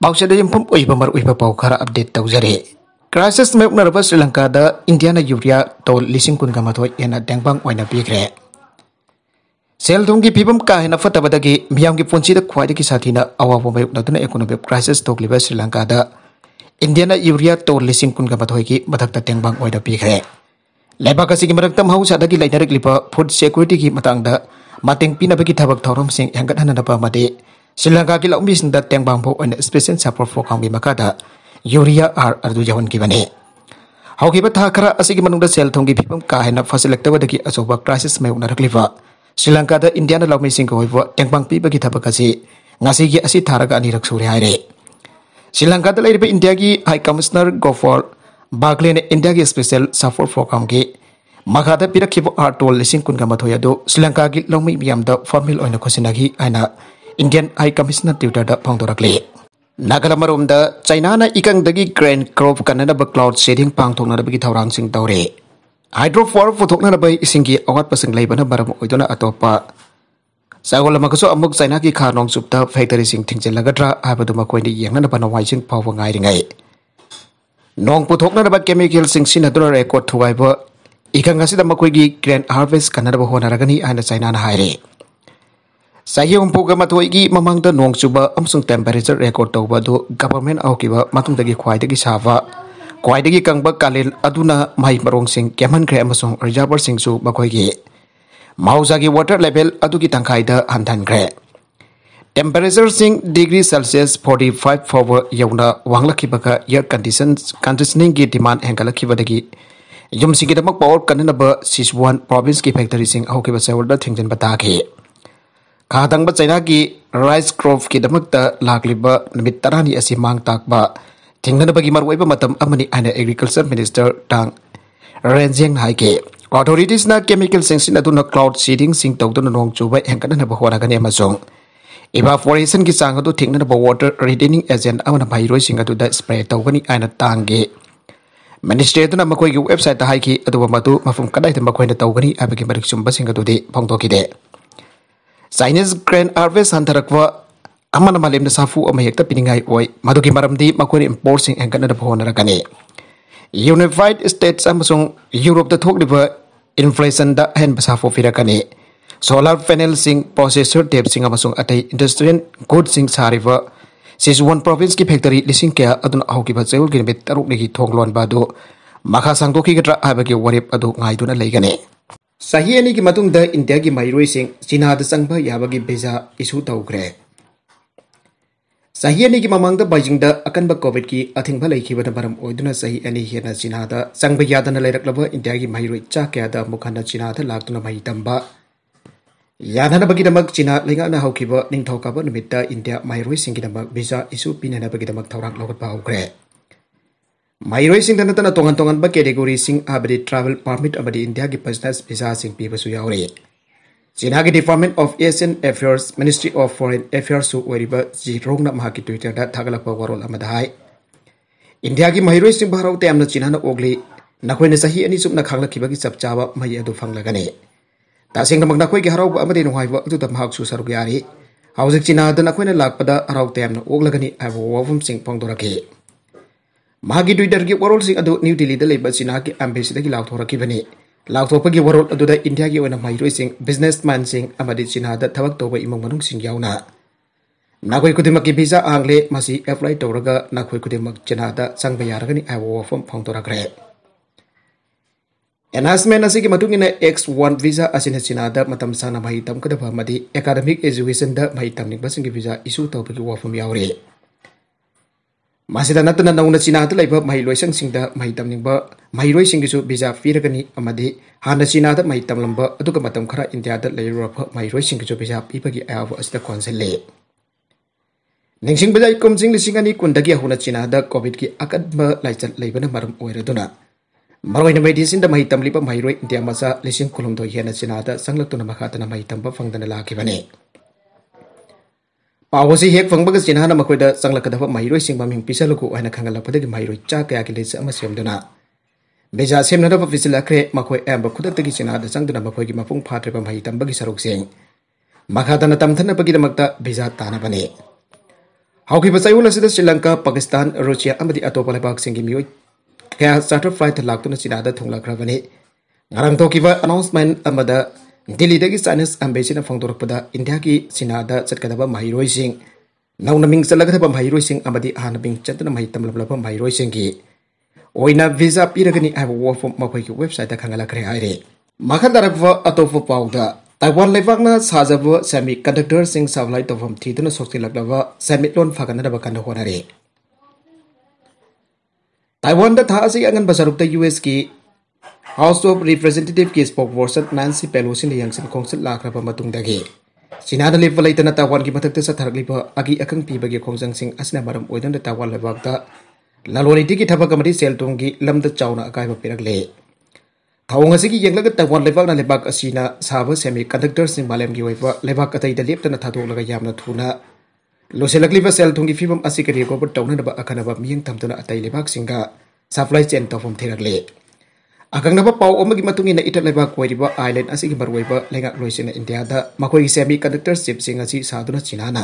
ꯄꯥꯎꯆꯦꯗ ꯌꯨꯝꯐꯝ ꯑꯣꯏꯕ ꯃꯔꯨꯑꯣꯏꯕ ꯄꯥꯎ ꯈꯔ ꯑꯞꯗꯦꯠ ꯇꯧꯖꯔꯦ ꯀ꯭ꯔꯥꯏꯁꯤꯁ ꯃꯥꯌꯣꯛꯅꯔꯕ ꯁ꯭ꯔꯤꯂꯪꯀꯥꯗ यूरिया ꯌꯨꯔꯤꯌꯥ ꯇꯣꯜ ꯂꯤꯁꯤꯡ ꯀꯨꯟꯒ ꯃꯥꯊꯣꯏ ꯍꯦꯟꯅ ꯇꯦꯡꯕꯥꯡ ꯑꯣꯏꯅ सेल थों की फीवम का हेन फतबदगी मियाम की पुंसी द ख्वाइद की साथीना अवाव इकोनॉमिक क्राइसिस श्रीलंका द यूरिया तो लिसिंग कुन गबत होगी मधक्त तेंगबांग ओइद पीखरे लेबाक की मरक्त महु सादगी लाइनरक लिपा फ़ूड सिक्योरिटी की मतंग द मातेंग पिनब की थौरम सिंह हेंगत हननप मदे श्रीलंका की लौमी सिंह तेंग बांगपो और स्पेशल सपोर्ट प्रोग्राम की मकादा यूरिया आर अर्दु यवन की बने हौकीब था खरा असी की मनुंग सेल थोंगी फिपम का है न फसलक्तवदगी अचोबा क्राइसिस में उनरकलिवा श्रीलंका दा इंडिया लौमी सिंह होइबो तेंग पीब की थबक असी ngasi gi asi tharaga ani haire Sri Lanka India की हाई कमिश्नर गोफर बागले ने इंडिया की स्पेशल सपोर्ट प्रोग्राम के मखादा पिरखिबो आर टोल लिसिंग कुनगा मथोया श्रीलंका की लौमी मामद दा फॉर्मल ओइन खोसिनागी Indian High Commissioner Tiuda da Pangdora Kli. Nagala marum da China na ikang dagi Grand Grove kanada ba cloud shedding pangthong na da bagi thaurang sing taure. Hydro for photok na da bai singgi awat pasang lai bana baram oidona atopa. Sago lama kaso amuk China ki kanong subta factory sing tingjen lagadra haba duma koi ni yang na da bana sing pawa ngai ringai. Nong putok na da ba chemical sing sin na dura record thugai ba ikang ngasi da ma koi Grand Harvest kanada ba hona ragani ana China na hairi. ꯆꯍꯤ ꯍꯨꯝꯐꯨꯒ ꯃꯥꯊꯣꯏꯒꯤ ꯃꯃꯥꯡꯗ ꯅꯣꯡ ꯆꯨꯕ ꯑꯃꯁꯨꯡ temperature record ꯇꯧꯕ ꯑꯗꯨ government ꯍꯧꯈꯤꯕ ꯃꯇꯨꯡꯗꯒꯤ ꯈ꯭ꯋꯥꯏꯗꯒꯤ ꯁꯥꯕ ꯈ꯭ꯋꯥꯏꯗꯒꯤ ꯀꯪꯕ ꯀꯥꯂꯦꯟ ꯑꯗꯨꯅ ꯃꯍꯩ ꯃꯔꯣꯡꯁꯤꯡ ꯀꯦꯝꯍꯟꯈ꯭ꯔꯦ ꯑꯃꯁꯨꯡ ꯔꯤꯖꯔꯚꯔꯁꯤꯡꯁꯨ ꯃꯈꯣꯏꯒꯤ ꯃꯍꯧꯁꯥꯒꯤ ꯋꯥꯇꯔ ꯂꯦꯚꯦꯜ ꯑꯗꯨꯒꯤ ꯇꯪꯈꯥꯏꯗ ꯍꯟꯊꯍꯟꯈ꯭ꯔꯦ ꯇꯦꯝꯄꯦꯔꯦꯆꯔꯁꯤꯡ ꯗꯤꯒ꯭ꯔꯤ ꯁꯦꯜꯁꯤꯌꯁ ꯐꯣꯔꯇꯤ ꯐꯥꯏꯚ ꯐꯥꯎꯕ ꯌꯧꯅ ꯋꯥꯡꯂꯛꯈꯤꯕꯒ ꯏꯌꯔ ꯀꯟꯗꯤꯁꯟ ꯀꯟꯗꯤꯁꯅꯤꯡꯒꯤ ꯗꯤꯃꯥꯟ ꯍꯦꯟꯒꯠꯂꯛꯈꯤꯕꯗꯒꯤ ꯌꯨꯝꯁꯤꯡꯒꯤꯗꯃꯛ ꯄꯥꯋꯔ ꯀꯟꯅꯅꯕ ꯁꯤꯁꯋꯥꯟ ꯄ꯭ꯔꯣꯚꯤꯟꯁꯀꯤ ꯐꯦꯛꯇꯔꯤꯁꯤꯡ ꯍꯧꯈꯤꯕ ꯆꯌꯣꯜꯗ ꯊꯤꯡꯖꯤꯟꯕ ꯇꯥꯈꯤ ꯈꯥꯗꯪꯕ ꯆꯩꯅꯥꯒꯤ ꯔꯥꯏꯁ ꯀ꯭ꯔꯣꯞꯀꯤꯗꯃꯛꯇ ꯂꯥꯛꯂꯤꯕ ꯅꯨꯃꯤꯠ ꯇꯔꯥꯅꯤ ꯑꯁꯤ ꯃꯥꯡ ꯇꯥꯛꯄ ꯊꯤꯡꯅꯅꯕꯒꯤ ꯃꯔꯨꯑꯣꯏꯕ ꯃꯇꯝ ꯑꯃꯅꯤ ꯍꯥꯏꯅ ꯑꯦꯒ꯭ꯔꯤꯀꯜꯆꯔ ꯃꯤꯅꯤꯁꯇꯔ ꯇꯥꯡ ꯔꯦꯟꯖꯦꯡꯅ ꯍꯥꯏꯈꯤ ꯑꯣꯊꯣꯔꯤꯇꯤꯁꯅ ꯀꯦꯃꯤꯀꯦꯜꯁꯤꯡ ꯁꯤꯖꯤꯟꯅꯗꯨꯅ ꯀ꯭ꯂꯥꯎꯗ ꯁꯤꯗꯤꯡꯁꯤꯡ ꯇꯧꯗꯨꯅ ꯅꯣꯡ ꯆꯨꯕ ꯍꯦꯟꯒꯠꯍꯟꯅꯕ ꯍꯣꯠꯅꯒꯅꯤ ꯑꯃꯁꯨꯡ इवापोरेशन की चांग अदु थेंगनब वाटर रिटेनिंग एजेंट अमन भाईरोइसिंग अदुदा स्प्रे तौगनी आइना तांगे मिनिस्ट्री अदुना मखोई की website हाइकी अदुबा मदु मफुम कदाइते मखोइना तौगनी आबगी Marik सुंबसिंग अदुदि फोंदोकिदे Chinese grand harvest अमन मालेम साफू अमा मदुकी मरमदी मखोइ इंपोर्ट होनरकने यूनिफाइड स्टेट्स यूरोप इन्फ्लेशन द हेन बसाफो फिरकने सोलर पैनल प्रोसेसर टेप अतै इंडस्ट्रियल गुड सिंग सारिबा सिजवन प्रोविंस की फैक्टरी लिसिंग कया हौकिबा चेउल गिन बेत तरुक लगी da india ki mairoi sing china da changba yabagi visa issue tawgre sahi ani ki mamang da beijing da akan ba covid ki athing ba leikhiba da baram oiduna sahi ani hena china da changba yadana leiraklaba india ki mairoi cha kya da mukhana china da laktuna mai tamba ꯌꯥꯅꯅꯕꯒꯤꯗꯃꯛ China ꯂꯩꯉꯥꯛꯅ ꯍꯧꯈꯤꯕ ꯅꯤꯡꯊꯧꯀꯥꯕ ꯅꯨꯃꯤꯠꯇ India ꯃꯍꯩꯔꯣꯏꯁꯤꯡꯒꯤꯗꯃꯛ visa ꯏꯁꯨ ꯄꯤꯅꯅꯕꯒꯤꯗꯃꯛ ꯊꯧꯔꯥꯡ ꯂꯧꯈꯠꯄ ꯍꯧꯈ꯭ꯔꯦ ꯃꯍꯩꯔꯣꯏꯁꯤꯡꯗ ꯅꯠꯇꯅ ꯇꯣꯉꯥꯟ ꯇꯣꯉꯥꯟꯕ ꯀꯦꯇꯦꯒꯣꯔꯤꯁꯤꯡ ꯍꯥꯏꯕꯗꯤ ꯇ꯭ꯔꯥꯚꯦꯜ ꯄꯥꯔꯃꯤꯠ ꯑꯃꯗꯤ ꯏꯟꯗꯤꯌꯥꯒꯤ ꯕꯤꯖꯤꯅꯦꯁ ꯚꯤꯖꯥꯁꯤꯡ ꯄꯤꯕꯁꯨ ꯌꯥꯎꯔꯤ ꯆꯤꯅꯥꯒꯤ department of Asian affairs ministry of foreign ꯑꯦꯐꯤꯌꯔꯁꯁꯨ ꯑꯣꯏꯔꯤꯕ ꯖꯤ ꯔꯣꯡꯅ ꯃꯍꯥꯛꯀꯤ ꯇ꯭ꯋꯤꯇꯔꯗ ꯊꯥꯒꯠꯂꯛꯄ ꯋꯥꯔꯣꯜ ꯑꯃꯗ ꯍꯥꯏ ꯏꯟꯗꯤꯌꯥꯒꯤ ꯃꯍꯩꯔꯣꯏꯁꯤꯡꯕꯨ ꯍꯔꯥꯎ ꯇꯌꯥꯝꯅ ꯆꯤꯅꯥꯅ ꯑꯣꯛꯂꯤ ꯅꯈꯣꯏꯅ ꯆꯍꯤ ꯑꯅꯤ ꯆꯨꯞꯅ ꯈꯥꯡꯂꯛꯈꯤꯕꯒꯤ ꯆꯞ ꯆꯥꯕ ꯃꯍꯩ ꯑꯗꯨ ꯐꯪꯂꯒꯅꯤ ꯇꯁꯦꯡꯅꯃꯛ ꯅꯈꯣꯏꯒꯤ ꯍꯔꯥꯎꯕ ꯑꯃꯗꯤ ꯅꯨꯡꯉꯥꯏꯕ ꯑꯗꯨꯗ ꯃꯍꯥꯛꯁꯨ ꯁꯔꯨꯛ ꯌꯥꯔꯤ ꯍꯧꯖꯤꯛ ꯆꯤꯅꯥꯗ ꯅꯈꯣꯏꯅ ꯂꯥꯛꯄꯗ ꯍꯔꯥꯎ ꯇꯌꯥꯝꯅ ꯑꯣꯛꯂꯒꯅꯤ ꯍꯥꯏꯕ ꯋꯥꯐꯝꯁꯤꯡ ꯐꯣꯡꯗꯣꯔꯛꯈꯤ Mahagi Twitter ki sing adu New Delhi da leba si nahagi embassy da ki lauk thora ki bani. Adu da India ki wana mahiro sing businessman sing amadi si nahada thawak toba imang manung sing yau na. Nakoi kudimak visa angle masi apply thora ga nakoi kudimak sang bayar gani ayo wafam pang thora kre. Enhancement asi X1 visa asi na si nahada matam sana mahitam kada bahamadi academic education da mahitam ni basing visa isu thopa ki wafam yau re. ꯃꯁꯤꯗ ꯅꯠꯇꯅ ꯅꯧꯅ ꯆꯤꯅꯥꯗ ꯂꯩꯕ ꯃꯍꯩ ꯂꯣꯏꯁꯪꯁꯤꯡꯗ ꯃꯍꯩ ꯇꯝꯅꯤꯡꯕ ꯃꯍꯩꯔꯣꯏꯁꯤꯡꯒꯤꯁꯨ visa ꯄꯤꯔꯒꯅꯤ ꯑꯃꯗꯤ ꯍꯥꯟꯅ ꯆꯤꯅꯥꯗ ꯃꯍꯩ ꯇꯝꯂꯝꯕ ꯑꯗꯨꯒ ꯃꯇꯝ ꯈꯔ ꯏꯟꯗꯤꯌꯥꯗ ꯂꯩꯔꯨꯔꯕ ꯃꯍꯩꯔꯣꯏꯁꯤꯡꯒꯤꯁꯨ ꯚꯤꯖꯥ ꯄꯤꯕꯒꯤ ꯑꯌꯥꯕ ꯑꯁꯤꯗ ꯈꯣꯟꯖꯤꯜꯂꯤ ꯅꯤꯡꯁꯤꯡꯕꯗ ꯏꯀꯨꯝꯁꯤꯡ ꯂꯤꯁꯤꯡ ꯑꯅꯤ ꯀꯨꯟꯗꯒꯤ ꯍꯧꯅ ꯆꯤꯅꯥꯗ ꯀꯣꯚꯤꯗꯀꯤ ꯑꯀꯟꯕ ꯂꯥꯏꯆꯠ ꯂꯩꯕꯅ ꯃꯔꯝ ꯑꯣꯏꯔꯗꯨꯅ ꯃꯔꯣꯏꯅ ꯃꯩꯗꯤꯁꯤꯡꯗ ꯃꯍꯩ ꯇꯝꯂꯤꯕ ꯃꯍꯩꯔꯣꯏ ꯏꯟꯗꯤꯌꯥ ꯃꯆꯥ ꯂꯤꯁꯤꯡ ꯀꯨꯟꯍꯨꯝꯗꯣꯏ ꯍꯦꯟꯅ ꯆꯤꯅꯥꯗ ꯆꯪꯂꯛꯇꯨꯅ ꯃꯈꯥ ꯇꯥꯅ ꯃꯍꯩ ꯇꯝꯕ ꯐꯪꯗꯅ ꯂꯥꯛꯈꯤꯕꯅꯤ ꯄꯥꯎꯁꯤ ꯍꯦꯛ ꯐꯪꯕꯒ ꯆꯤꯟꯍꯥꯅ ꯃꯈꯣꯏꯗ ꯆꯪꯂꯛꯀꯗꯕ ꯃꯍꯩꯔꯣꯏꯁꯤꯡ ꯃꯃꯤꯡ ꯄꯤꯁꯜꯂꯨꯀꯨ ꯍꯥꯏꯅ ꯈꯪꯍꯜꯂꯛꯄꯗꯒꯤ ꯃꯍꯩꯔꯣꯏ ꯆꯥ ꯀꯌꯥꯒꯤ ꯂꯤꯁ ꯑꯃ ꯁꯦꯝꯗꯨꯅ ꯕꯤꯖꯥ ꯁꯦꯝꯅꯅꯕ ꯄꯤꯁꯤꯜꯂꯛꯈ꯭ꯔꯦ ꯃꯈꯣꯏ ꯑꯌꯥꯝꯕ ꯈꯨꯗꯛꯇꯒꯤ ꯆꯤꯅꯥꯗ ꯆꯪꯗꯨꯅ ꯃꯈꯣꯏꯒꯤ ꯃꯄꯨꯡ ꯐꯥꯗ꯭ꯔꯤꯕ ꯃꯍꯩ ꯇꯝꯕꯒꯤ ꯁꯔꯨꯛꯁꯤꯡ ꯃꯈꯥꯗꯅ ꯇꯝꯊꯅꯕꯒꯤꯗꯃꯛꯇ ꯕꯤꯖꯥ ꯇꯥꯅꯕꯅꯤ ꯍꯧꯈꯤꯕ ꯆꯌꯣꯜ ꯑꯁꯤꯗ ꯁ꯭ꯔꯤꯂꯪꯀꯥ ꯄꯥꯀꯤꯁꯇꯥꯟ ꯔꯨꯁꯤꯌꯥ ꯑꯃꯗꯤ ꯑꯇꯣꯞꯄ ꯂꯩꯕꯥꯛꯁꯤꯡꯒꯤ ꯃꯤꯑꯣꯏ ꯀꯌꯥ ꯆꯥꯔꯇꯔ ꯐ꯭ꯂꯥꯏꯠꯇ ꯂꯥꯛꯇꯨꯅ ꯆꯤꯅꯥꯗ ꯊꯨꯡꯂꯛꯈ꯭ꯔꯕꯅꯤ ꯉꯔꯥꯡ ꯊꯣꯛꯈꯤꯕ ꯑꯅꯥꯎꯟꯁꯃꯦꯟ ꯑꯃꯗ ꯗꯤꯜꯂꯤꯗꯒꯤ ꯆꯥꯏꯅꯤꯁ ꯑꯦꯝꯕꯦꯁꯤꯅ ꯐꯣꯡꯗꯣꯔꯛꯄꯗ ꯏꯟꯗꯤꯌꯥꯒꯤ ꯆꯤꯅꯥꯗ ꯆꯠꯀꯗꯕ ꯃꯍꯩꯔꯣꯏꯁꯤꯡ ꯅꯧꯅ ꯃꯤꯡ ꯆꯠꯂꯒꯗꯕ ꯃꯍꯩꯔꯣꯏꯁꯤꯡ ꯑꯃꯗꯤ ꯍꯥꯟꯅ ꯃꯤꯡ ꯆꯠꯇꯨꯅ ꯃꯍꯩ ꯇꯝꯂꯕ ꯃꯍꯩꯔꯣꯏꯁꯤꯡꯒꯤ ꯑꯣꯏꯅ ꯚꯤꯖꯥ ꯄꯤꯔꯒꯅꯤ ꯍꯥꯏꯕ ꯋꯥꯐꯝ ꯃꯈꯣꯏꯒꯤ ꯋꯦꯕꯁꯥꯏꯠꯇ ꯈꯪꯍꯜꯂꯛꯈ꯭ꯔꯦ ꯍꯥꯏꯔꯦ ꯃꯈꯥ ꯇꯥꯔꯛꯄ ꯑꯇꯣꯞꯄ ꯄꯥꯎꯗ ꯇꯥꯏꯋꯥꯟ ꯂꯩꯕꯥꯛꯅ ꯁꯥꯖꯕ ꯁꯦꯃꯤ ꯀꯟꯗꯛꯇꯔꯁꯤꯡ ꯁꯞꯂꯥꯏ ꯇꯧꯐꯝ ꯊꯤꯗꯨꯅ ꯁꯣꯛꯆꯤꯜꯂꯛꯂꯕ ꯁꯦꯟꯃꯤꯠꯂꯣꯟ ꯐꯒꯠꯅꯅꯕ ꯀꯟꯅ ꯍꯣꯠꯅꯔꯤ ताइवान House of Representative की स्पोक पर्सन नानसी पेलोसी यांगसन खोसत लाख चीना लिप लेना तवान की मधक्त सथर अगि अखं पीबी खोजनाम तवान लाभ ललोनी की थब सेल तुम की लम चौन अकाब पीरगे थवों से यंगल तवान लेबाक साब सेमी कंडक्टर से मालम की लेबाक अतद लेपना थादोंग थून लोसलग्ब सेल तुम की फीवम अगर रिकॉर्ड तौनब अखनब मैं थम अत लेबाक सप्लाई चेन तौफम थीरगे ꯑꯀꯛꯅꯕ ꯄꯥꯎ ꯑꯃꯒꯤ ꯃꯇꯨꯡ ꯏꯟꯅ ꯏꯇꯠ ꯂꯩꯕꯥꯛ ꯑꯣꯏꯔꯤꯕ ꯑꯥꯏꯂꯦꯟ ꯑꯁꯤꯒꯤ ꯃꯔꯨꯑꯣꯏꯕ ꯂꯩꯉꯥꯛꯂꯣꯏꯁꯤꯡꯅ ꯏꯟꯗꯤꯌꯥꯗ ꯃꯈꯣꯏꯒꯤ ꯁꯦꯃꯤ ꯀꯟꯗꯛꯇꯔ ꯆꯤꯞꯁꯤꯡ ꯑꯁꯤ ꯁꯥꯗꯨꯅ ꯆꯤꯅꯥꯅ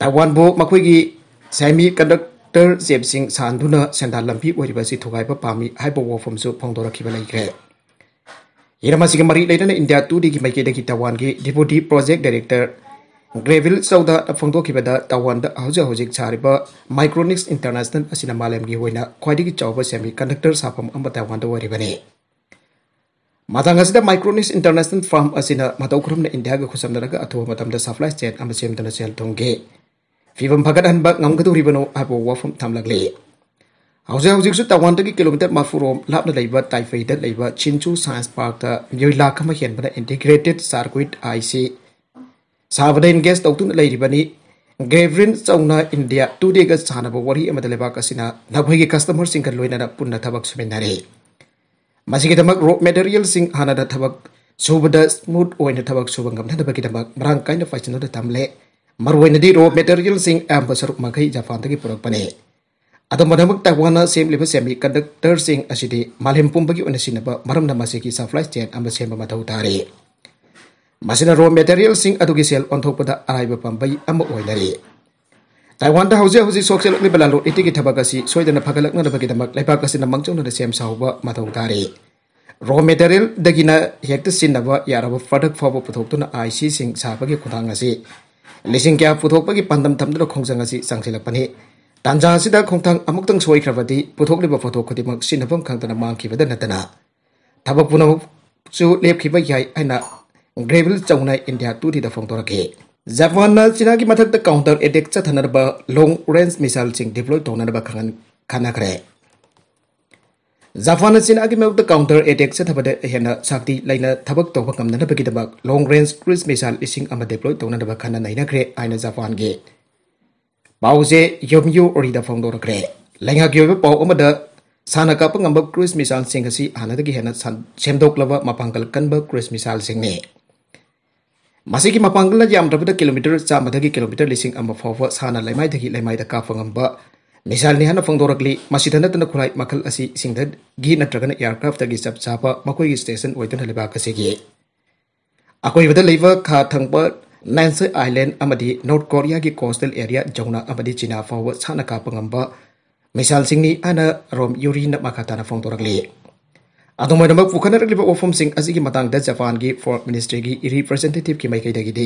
ꯇꯥꯏꯋꯥꯟꯕꯨ ꯃꯈꯣꯏꯒꯤ ꯁꯦꯃꯤ ꯀꯟꯗꯛꯇꯔ ꯆꯤꯞꯁꯤꯡ ꯁꯥꯟꯗꯨꯅ ꯁꯦꯟꯗꯥꯟ ꯂꯝꯕꯤ ꯑꯣꯏꯔꯤꯕ ꯑꯁꯤ ꯊꯨꯒꯥꯏꯕ ꯄꯥꯝꯃꯤ ꯍꯥꯏꯕ ꯋꯥꯐꯝꯁꯨ ꯐꯣꯡꯗꯣꯔꯛꯈꯤꯕ ꯂꯩꯈ꯭ꯔꯦ ꯍꯤꯔꯝ ꯑꯁꯤꯒ ꯃꯔꯤ ꯂꯩꯅꯅ ꯏꯟꯗꯤꯌꯥ ꯇꯨꯗꯤꯒꯤ ꯃꯥꯏꯀꯩꯗꯒꯤ ꯇꯥꯏꯋꯥꯟꯒꯤ ꯗꯤꯄꯨꯇꯤ ꯄ꯭ꯔꯣꯖꯦꯛ ꯗꯥꯏꯔꯦꯛꯇꯔ ꯒ꯭ꯔꯦꯚꯤꯜ ꯆꯧꯗ ꯐꯣꯡꯗꯣꯛꯈꯤꯕꯗ ꯇꯥꯋꯥꯟꯗ ꯍꯧꯖꯤꯛ ꯍꯧꯖꯤꯛ ꯁꯥꯔꯤꯕ ꯃꯥꯏꯀ꯭ꯔꯣꯅꯤꯛꯁ ꯏꯟꯇꯔꯅꯦꯁꯅꯦꯜ ꯑꯁꯤꯅ ꯃꯥꯂꯦꯝꯒꯤ ꯑꯣꯏꯅ ꯈ꯭ꯋꯥꯏꯗꯒꯤ ꯆꯥꯎꯕ ꯁꯦꯃꯤ ꯀꯟꯗꯛꯇꯔ ꯁꯥꯐꯝ ꯑꯃ ꯇꯥꯏꯋꯥꯟꯗ ꯑꯣꯏꯔꯤꯕꯅꯤ ꯃꯊꯪ ꯑꯁꯤꯗ ꯃꯥꯏꯀ꯭ꯔꯣꯅꯤꯛꯁ ꯏꯟꯇꯔꯅꯦꯁꯅꯦꯜ ꯐꯥꯔꯝ ꯑꯁꯤꯅ ꯃꯇꯧ ꯀꯔꯝꯅ ꯏꯟꯗꯤꯌꯥꯒ ꯈꯨꯠꯁꯝꯅꯔꯒ ꯑꯊꯨꯕ ꯃꯇꯝꯗ ꯁꯄ꯭ꯂꯥꯏ ꯆꯦꯟ ꯑꯃ ꯁꯦꯝꯗꯨꯅ ꯁꯦꯜ ꯊꯨꯝꯒꯤ ꯐꯤꯕꯝ ꯐꯒꯠꯍꯟꯕ ꯉꯝꯒꯗꯧꯔꯤꯕꯅꯣ ꯍꯥꯏꯕ ꯋꯥꯐꯝ ꯊꯝꯂꯛꯂꯤ ꯍꯧꯖꯤꯛ ꯍꯧꯖꯤꯛꯁꯨ ꯇꯥꯋꯥꯟꯗꯒꯤ ꯀꯤꯂꯣꯃꯤꯇꯔ ꯃꯔꯐꯨꯔꯣꯝ ꯂꯥꯞꯅ ꯂꯩꯕ ꯇꯥꯏꯐꯩꯗ ꯂꯩꯕ ꯆꯤꯟꯆꯨ ꯁꯥꯏꯟꯁ ꯄꯥꯔꯛꯇ ꯃꯤꯑꯣꯏ ꯂꯥꯈ ꯑꯃ ꯍꯦꯟꯕꯅ ꯏꯟꯇꯤꯒ꯭ꯔꯦꯇꯦꯠ ꯁꯥꯔꯀ꯭ꯋꯤꯠ ꯑꯥꯏ ꯁꯤ तौतुन लेरिबनी ग्रेवरिन चौना इंडिया टुडे गा सानब वरी अमद लेबाक असिना नखोइगी कस्टमर थबक सुमिनारे मसिगे दमक रो मटेरियल हाना थबक सुबदा थबक सुब marang kaina faisino da tamle marwoinadi ro material sing am basaruk magai japan tagi purakpane adam madamak taiwan sem liba semi conductor ꯃꯁꯤꯅ ꯔꯣ ꯃꯦꯇꯔꯤꯌꯦꯜꯁꯤꯡ ꯑꯗꯨꯒꯤ ꯁꯦꯜ ꯑꯣꯟꯊꯣꯛꯄꯗ ꯑꯔꯥꯏꯕ ꯄꯥꯝꯕꯩ ꯑꯃ ꯑꯣꯏꯅꯔꯤ ꯇꯥꯏꯋꯥꯟꯗ ꯍꯧꯖꯤꯛ ꯍꯧꯖꯤꯛ ꯁꯣꯛꯆꯜꯂꯛꯂꯤꯕ ꯂꯂꯣꯟ ꯏꯇꯤꯛꯀꯤ ꯊꯕꯛ ꯑꯁꯤ ꯁꯣꯏꯗꯅ ꯐꯒꯠꯂꯛꯅꯕꯒꯤꯗꯃꯛ ꯂꯩꯕꯥꯛ ꯑꯁꯤꯅ ꯃꯥꯡꯖꯧꯅꯅ ꯁꯦꯝ ꯁꯥꯍꯧꯕ ꯃꯊꯧ ꯇꯥꯔꯤ ꯔꯣ ꯃꯦꯇꯔꯤꯌꯦꯜꯗꯒꯤꯅ ꯍꯦꯛꯇ ꯁꯤꯖꯤꯟꯅꯕ ꯌꯥꯔꯕ ꯄ꯭ꯔꯗꯛ ꯐꯥꯎꯕ ꯄꯨꯊꯣꯛꯇꯨꯅ ꯑꯥꯏ ꯁꯤꯁꯤꯡ ꯁꯥꯕꯒꯤ ꯈꯨꯊꯥꯡ ꯑꯁꯤ ꯂꯤꯁꯤꯡ ꯀꯌꯥ ꯄꯨꯊꯣꯛꯄꯒꯤ ꯄꯥꯟꯗꯝ ꯊꯝꯗꯨꯅ ꯈꯣꯡꯖꯪ ꯑꯁꯤ ꯆꯪꯁꯤꯜꯂꯛꯄꯅꯤ ꯇꯥꯟꯖꯥ ꯑꯁꯤꯗ ꯈꯣꯡꯊꯥꯡ ꯑꯃꯨꯛꯇꯪ ꯁꯣꯏꯈ꯭ꯔꯕꯗꯤ ꯄꯨꯊꯣꯛꯂꯤꯕ ꯄꯣꯠꯊꯣꯛ ꯈꯨꯗꯤꯡꯃꯛ ꯁꯤꯖꯤꯟꯅꯐꯝ ꯈꯪꯗꯅ ꯃꯥꯡꯈꯤꯕꯗ ꯅꯠꯇꯅ ꯊꯕꯛ ꯄꯨꯝꯅꯃꯛꯁꯨ ꯂꯦꯞꯈꯤꯕ ꯌꯥꯏ ꯍꯥꯏꯅ ग्रेविल चौना इंडिया टूरी फोंदोरके जापान चीना की मथक काउंटर एटेक चथनब long range missile deploy तौनब खानाख्रे Japan चीना की मौत काउंटर एटेक चथबद हेन शक्ति लेना थबक तौब कमनबगीदमक लॉन्ग रेंज क्रूज मिसाइल इसिंग अमा डिप्लॉय तौनब खाना नैनख्रे आइन जापान के पाउजे योमयू ओरीदा फोंदोरख्रे लेंगा की पाउ अमद साना काप ngamba cruise missile sing asi hanadagi hena semdoklaba mapangkal ꯃꯁꯤꯒꯤ ꯃꯄꯥꯡꯒꯜꯅ ꯌꯥꯝꯗ꯭ꯔꯕꯗ ꯀꯤꯂꯣꯃꯤꯇꯔ ꯆꯥꯝꯃꯗꯒꯤ ꯀꯤꯂꯣꯃꯤꯇꯔ ꯂꯤꯁꯤꯡ ꯑꯃ ꯐꯥꯎꯕ ꯁꯥꯅ ꯂꯩꯃꯥꯏꯗꯒꯤ ꯂꯩꯃꯥꯏꯗ ꯀꯥꯞꯄ ꯉꯝꯕ ꯃꯤꯁꯥꯏꯜꯅꯤ ꯍꯥꯏꯅ ꯐꯣꯡꯗꯣꯔꯛꯂꯤ ꯃꯁꯤꯗ ꯅꯠꯇꯅ ꯈꯨꯠꯂꯥꯏ ꯃꯈꯜ ꯑꯁꯤ ꯏꯁꯤꯡꯗꯒꯤ ꯅꯠꯇ꯭ꯔꯒꯅ ꯑꯦꯌꯥꯔꯀ꯭ꯔꯥꯐꯇꯒꯤ ꯆꯞ ꯆꯥꯕ ꯃꯈꯣꯏꯒꯤ ꯁ꯭ꯇꯦꯁꯟ ꯑꯣꯏꯗꯨꯅ ꯂꯩꯕꯥꯛ ꯑꯁꯤꯒꯤ ꯑꯀꯣꯏꯕꯗ ꯂꯩꯕ ꯈꯥ ꯊꯪꯕ ꯅꯥꯏꯟꯁ ꯑꯥꯏꯂꯦꯟ ꯑꯃꯗꯤ ꯅꯣꯔꯠ ꯀꯣꯔꯤꯌꯥꯒꯤ ꯀꯣꯁꯇꯦꯜ ꯑꯦꯔꯤꯌꯥ ꯖꯧꯅꯥ ꯑꯃꯗꯤ ꯆꯤꯅꯥ ꯐꯥꯎꯕ ꯁꯥꯅ ꯀꯥꯞꯄ ꯉꯝꯕ ꯃꯤꯁꯥꯏꯜꯁꯤꯡꯅꯤ ꯍꯥꯏꯅ ꯔꯣꯝ ꯌꯨꯔꯤꯅ ꯃꯈꯥ ꯇꯥꯅ ꯐꯣꯡꯗꯣꯔꯛꯂꯤ ꯑꯗꯣꯝꯒꯤꯗꯃꯛ ꯄꯨꯈꯠꯅꯔꯛꯂꯤꯕ ꯋꯥꯐꯝꯁꯤꯡ ꯑꯁꯤꯒꯤ ꯃꯇꯥꯡꯗ ꯖꯄꯥꯟꯒꯤ ꯐꯣꯔꯦꯟ ꯃꯤꯅꯤꯁꯇ꯭ꯔꯤꯒꯤ ꯔꯤꯄ꯭ꯔꯖꯦꯟꯇꯦꯇꯤꯚꯀꯤ ꯃꯥꯏꯀꯩꯗꯒꯤꯗꯤ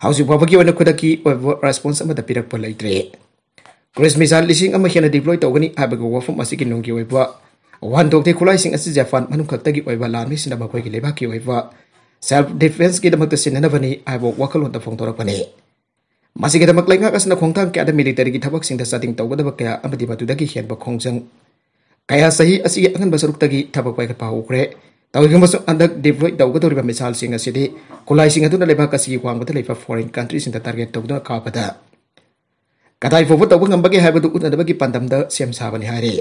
ꯍꯧꯖꯤꯛ ꯐꯥꯎꯕꯒꯤ ꯑꯣꯏꯅ ꯈꯨꯗꯛꯀꯤ ꯑꯣꯏꯕ ꯔꯦꯁꯄꯣꯟꯁ ꯑꯃꯗ ꯄꯤꯔꯛꯄ ꯂꯩꯇ꯭ꯔꯦ ꯀ꯭ꯔꯨꯏꯁ ꯃꯤꯁꯥꯏꯜ ꯂꯤꯁꯤꯡ ꯑꯃ ꯍꯦꯟꯅ ꯗꯤꯄ꯭ꯂꯣꯏ ꯇꯧꯒꯅꯤ ꯍꯥꯏꯕꯒꯤ ꯋꯥꯐꯝ ꯑꯁꯤꯒꯤ ꯅꯨꯡꯒꯤ ꯑꯣꯏꯕ ꯋꯥꯍꯟꯊꯣꯛꯇꯤ ꯈꯨꯠꯂꯥꯏꯁꯤꯡ ꯑꯁꯤ ꯖꯄꯥꯟ ꯃꯅꯨꯡꯈꯛꯇꯒꯤ ꯑꯣꯏꯕ ꯂꯥꯟꯃꯤꯁꯤꯡꯅ ꯃꯈꯣꯏꯒꯤ ꯂꯩꯕꯥꯛꯀꯤ ꯑꯣꯏꯕ ꯁꯦꯜꯐ ꯗꯤꯐꯦꯟꯁꯀꯤꯗꯃꯛꯇ ꯁꯤꯟꯅꯅꯕꯅꯤ ꯍꯥꯏꯕ ꯋꯥꯈꯜꯂꯣꯟꯗ ꯐꯣꯡꯗꯣꯔꯛꯄꯅꯤ ꯃꯁꯤꯒꯤꯗꯃꯛ ꯂꯩꯉꯥꯛ ꯑꯁꯤꯅ ꯈꯣꯡꯊꯥꯡ ꯀꯌꯥꯗ ꯃꯤꯂꯤꯇꯔꯤꯒꯤ ꯊꯕꯛꯁꯤꯡꯗ ꯆꯥꯗꯤꯡ ꯇꯧꯒꯗꯕ ꯀꯌꯥ ꯑꯃꯗꯤ ꯃꯗꯨꯗꯒꯤ ꯍꯦꯟꯕ ꯈꯣꯡꯖꯪ ꯀꯌꯥ ꯆꯍꯤ ꯑꯁꯤꯒꯤ ꯑꯉꯟꯕ ꯁꯔꯨꯛꯇꯒꯤ ꯊꯕꯛ ꯄꯥꯏꯈꯠꯄ ꯍꯧꯈ꯭ꯔꯦ ꯇꯧꯔꯤꯕꯁꯨ ꯍꯟꯗꯛ ꯗꯤꯄ꯭ꯂꯣꯏ ꯇꯧꯒꯗꯧꯔꯤꯕ ꯃꯤꯁꯥꯏꯜꯁꯤꯡ ꯑꯁꯤꯗꯤ ꯈꯨꯠꯂꯥꯏꯁꯤꯡ ꯑꯗꯨꯅ ꯂꯩꯕꯥꯛ ꯑꯁꯤꯒꯤ ꯋꯥꯡꯃꯗ ꯂꯩꯕ ꯐꯣꯔꯦꯟ ꯀꯟꯇ꯭ꯔꯤꯁꯤꯡꯗ ꯇꯥꯔꯒꯦꯠ ꯇꯧꯗꯨꯅ ꯀꯥꯞꯄꯗ ꯀꯗꯥꯏ ꯐꯥꯎꯕ ꯇꯧꯕ ꯉꯝꯕꯒꯦ ꯍꯥꯏꯕꯗꯨ ꯎꯠꯅꯅꯕꯒꯤ ꯄꯥꯟꯗꯝꯗ ꯁꯦꯝ ꯁꯥꯕꯅꯤ ꯍꯥꯏꯔꯤ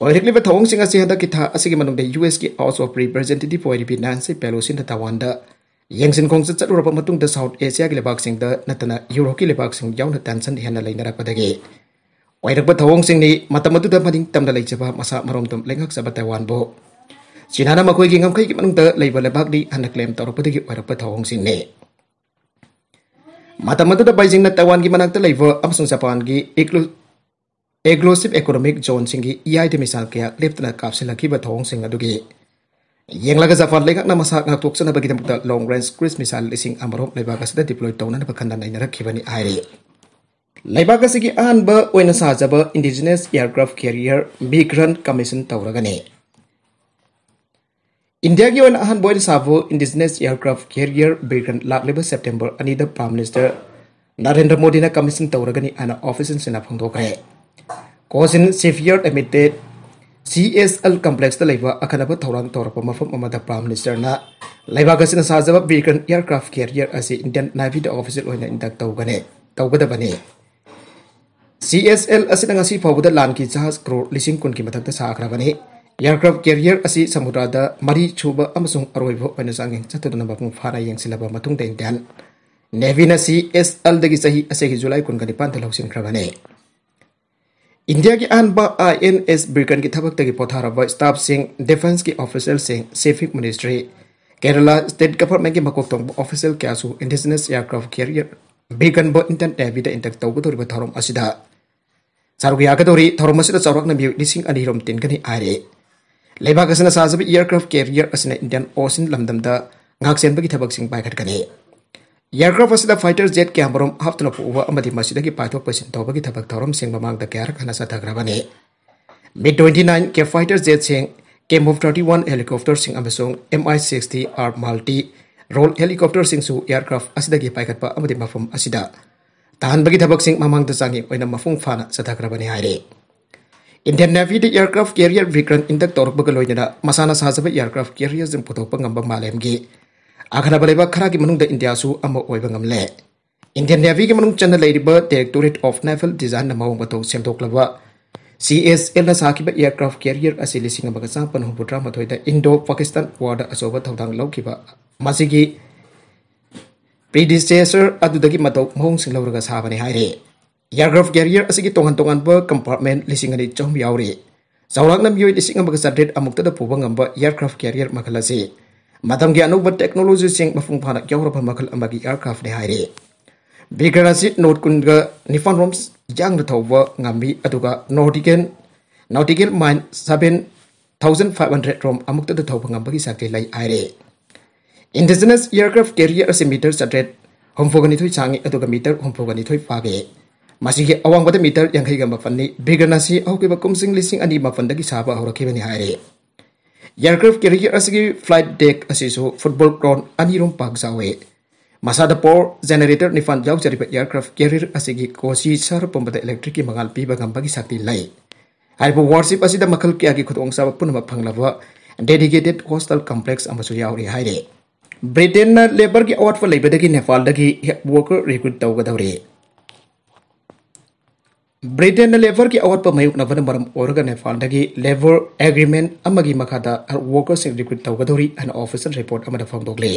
ꯑꯣꯏꯔꯛꯂꯤꯕ ꯊꯧꯑꯣꯡꯁꯤꯡ ꯑꯁꯤ ꯍꯟꯗꯛꯀꯤ ꯊꯥ ꯑꯁꯤꯒꯤ ꯃꯅꯨꯡꯗ ꯌꯨ ꯑꯦꯁꯀꯤ ꯍꯥꯎꯁ ꯑꯣꯐ ꯔꯤꯄ꯭ꯔꯖꯦꯟꯇꯦꯇꯤꯚ ꯑꯣꯏꯔꯤꯕꯤ ꯅꯥꯟꯁꯤ ꯄꯦꯂꯣꯁꯤꯅ ꯇꯥꯋꯥꯟꯗ ꯌꯦꯡꯁꯤꯟ ꯈꯣꯡꯆꯠ ꯆꯠꯂꯨꯔꯕ ꯃꯇꯨꯡꯗ ꯁꯥꯎꯠ ꯑꯦꯁꯤꯌꯥꯒꯤ ꯂꯩꯕꯥꯛꯁꯤꯡꯗ ꯅꯠꯇꯅ ꯌꯨꯔꯣꯞꯀꯤ ꯂꯩꯕꯥꯛꯁꯤꯡ ꯌꯥꯎꯅ ꯇꯦꯟꯁꯟ ꯍꯦꯟꯅ ꯂꯩꯅꯔꯛꯄꯗꯒꯤ Wai rak bathawong sing ni matam atu dam mading tam dalai jaba masa marom tam lenghak sabat Taiwan bo. Chinana makoi gi ngam kai ki manung ta laiba lebak di anak lem torok pati gi wai rak bathawong sing ni. Matam da Beijing na Taiwan gi manang ta laiba amsung sapan gi iklu Exclusive Economic Zone sing gi EI de misal kya lep tna kap sing laki bathawong sing adu gi. Yang laga Japan lenghak na masa ngak tuk sana bagi tam long range cruise misal lising amarom lai ga da deploy tawna na bakhandan ai na rakhibani ai. लाइबाग से अहब साजब indigenous aircraft carrier मिग्रन commission तौरगने India की अहब साब indigenous aircraft carrier मिग्रन लाब सेप्टेंबर अनी prime minister Narendra Modi commission तौरगने ऑफिसन से फोदे Cochin shipyard limited C S L complex अखनब तौर तौरप मफम प्राइम मिनिस्टर लेबाग से साजब मिग्रन एयरक्राफ्ट कैरियर अ इंडियन नाइवी ऑफिसल इंडक्ट तौगने तौगदबने CSL asina ngasi fawda lan ki jahaz crore lising kun ki mathakta sakhrabani aircraft carrier asi samudrada mari chuba amasung aroibo oina sangeng chatuduna bapung phara yengsilaba matung da Indian Navy na CSL dagi sahi asegi July kun gani pantal hausin khrabane India की अहनबा I N S ब्रिकन की थबक तक पोथारब staff सिंह defence की officer सिंह सेफिक मिनिस्ट्री केरला स्टेट गवर्नमेंट की मकोक तोंग ऑफिसर क्यासु इंडिजिनस एयरक्राफ्ट कैरियर ब्रिकन बो इंटन नेवी द इंटक तौगदोरिबा थौरम aircraft carrier asina indian ocean lamdamda ngak sen bagi thabak sing pai khat kani aircraft asida fighter jet kya marom haftuna pu wa amadi masida ki paithok pasin tawbagi thabak thorom sing mamang da kya rakhana sa thagrabani mid 29 ke fighter jet sing ke move 31 helicopter sing ताहनबगी की सिंह मामांग दजांगी ओइना मफुंग फाना सथाग्रबनि Indian navy द एयरक्राफ्ट कैरियर विक्रम इंदक तोरक बग लोइना मसाना साजब एयरक्राफ्ट कैरियर जिम पुतोक पंगम बंग मालेम गे आखना खरा की मनुंग इंडिया गमले इंडियन नेवी के मनुंग चन लेरिब डायरेक्टोरेट ऑफ़ नेवल डिज़ाइन न मवंग बतो सेमदोक लबा सीएसएल ना एयरक्राफ्ट कैरियर असिलिसिंग बग सापन हुबुत्रा मथोय द इंडो पाकिस्तान वार्ड असोब थौदांग लौकिबा मासिगी predecessor adudagi matau mahong sing lauraga sabani haire aircraft carrier asigi tongan tongan ba compartment lising ani chom yauri chawlak nam yoi lising ambaga sadret amukta da puwa ngamba aircraft carrier makhalase madam gi anuba technology sing mafung phana kyawra pha makhal amagi aircraft de haire bigrasi note kunga nifan roms yang da thawwa ngambi aduga nordican nautical mine 7500 rom amukta da thawwa ngamba gi sakle lai aire indigenous aircraft carrier ase meter satret homfogani thoi changi aduga meter homfogani thoi page masigi awang bada meter yangai ga mafanni bigana si auke ba kumsing lising ani mafanda gi saba horakhe bani haire aircraft carrier asigi flight deck ase so football ground ani rom pak jawe masada power generator ni fan jaw jari aircraft carrier asigi kosi sar pombada electric ki mangal pi ba gambagi sakti lai haibu warship asida makal kya gi khutong sa punama phanglaba dedicated hostel complex amasu yauri haire Britain labour की अवाट लेबदगी Nepal worker recruit तौगदौरे Britain labour की मयुकनबन मरम ओरग Nepal labour agreement मखादा worker recruit तौगदौरी अन ऑफिशियल रिपोर्ट फोंदोले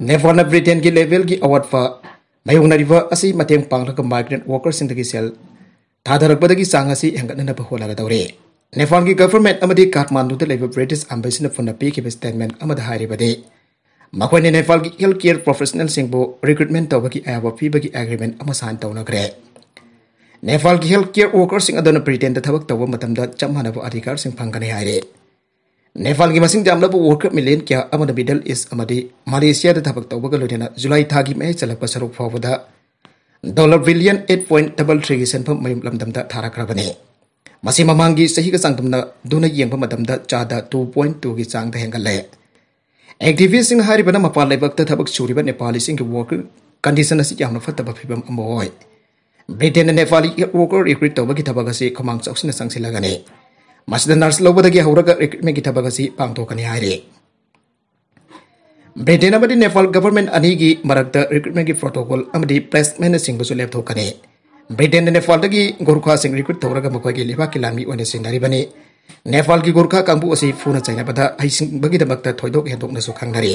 नेपाल ब्रिटेन की लेवल की असी मतेंग पांगलग माइग्रेंट वर्कर सेल थाधरकपदगी चांग असी हेंगतनब होलगदौरे नेपाल की गवर्नमेंट काठमांडू लेब ब्रिटिश एम्बेसी पुनः पीखिब स्टेटमेंट अमद हारिबदे मखोने नेपाल की हेल्थ केयर प्रोफेशनल सिंबो रिक्रूटमेंट तौबगी अयाब पीबगी एग्रीमेंट अमा साइन तौनग्रे नेपाल की हेल्थ केयर वर्कर ब्रिटेन तौब मतमदा चप मानब अधिकार फंगने नेपाल की जामलब वर्कर मिलियन क्या मिडल ईस्ट थबक तौबग लोइना जुलाई थागी मे चलक सरुक फावदा डॉलर मसे ममान की चाह का चादम दून चाद टू पॉइंट टू की चांग हेंगल एक्टिविस्ट मपाल सूब नेपाली वर्क कंडीशन यहाँ फतब फीवम ब्रिटेन नेपाली वर्कर रिक्रूट तब की थब से खम चौसी चंसीलगने नर्स लौदी हो रिक्रूटमें की थबक है ब्रिटेन नेपाल गवर्नमेंट अनी की मरक्त रिक्रूटमें की प्रोटोकॉल प्लेसमेंट लेपने ब्रिटेन नेपाल गोरखा रिक्रूट तौर मखोगी लेबाक की लामी सिंगरीबनी नेपाल की गोरखा कांबू फूना चाइनाबद हईसिंबगीदमक थोदोक हेदोकनसु खंगनरी।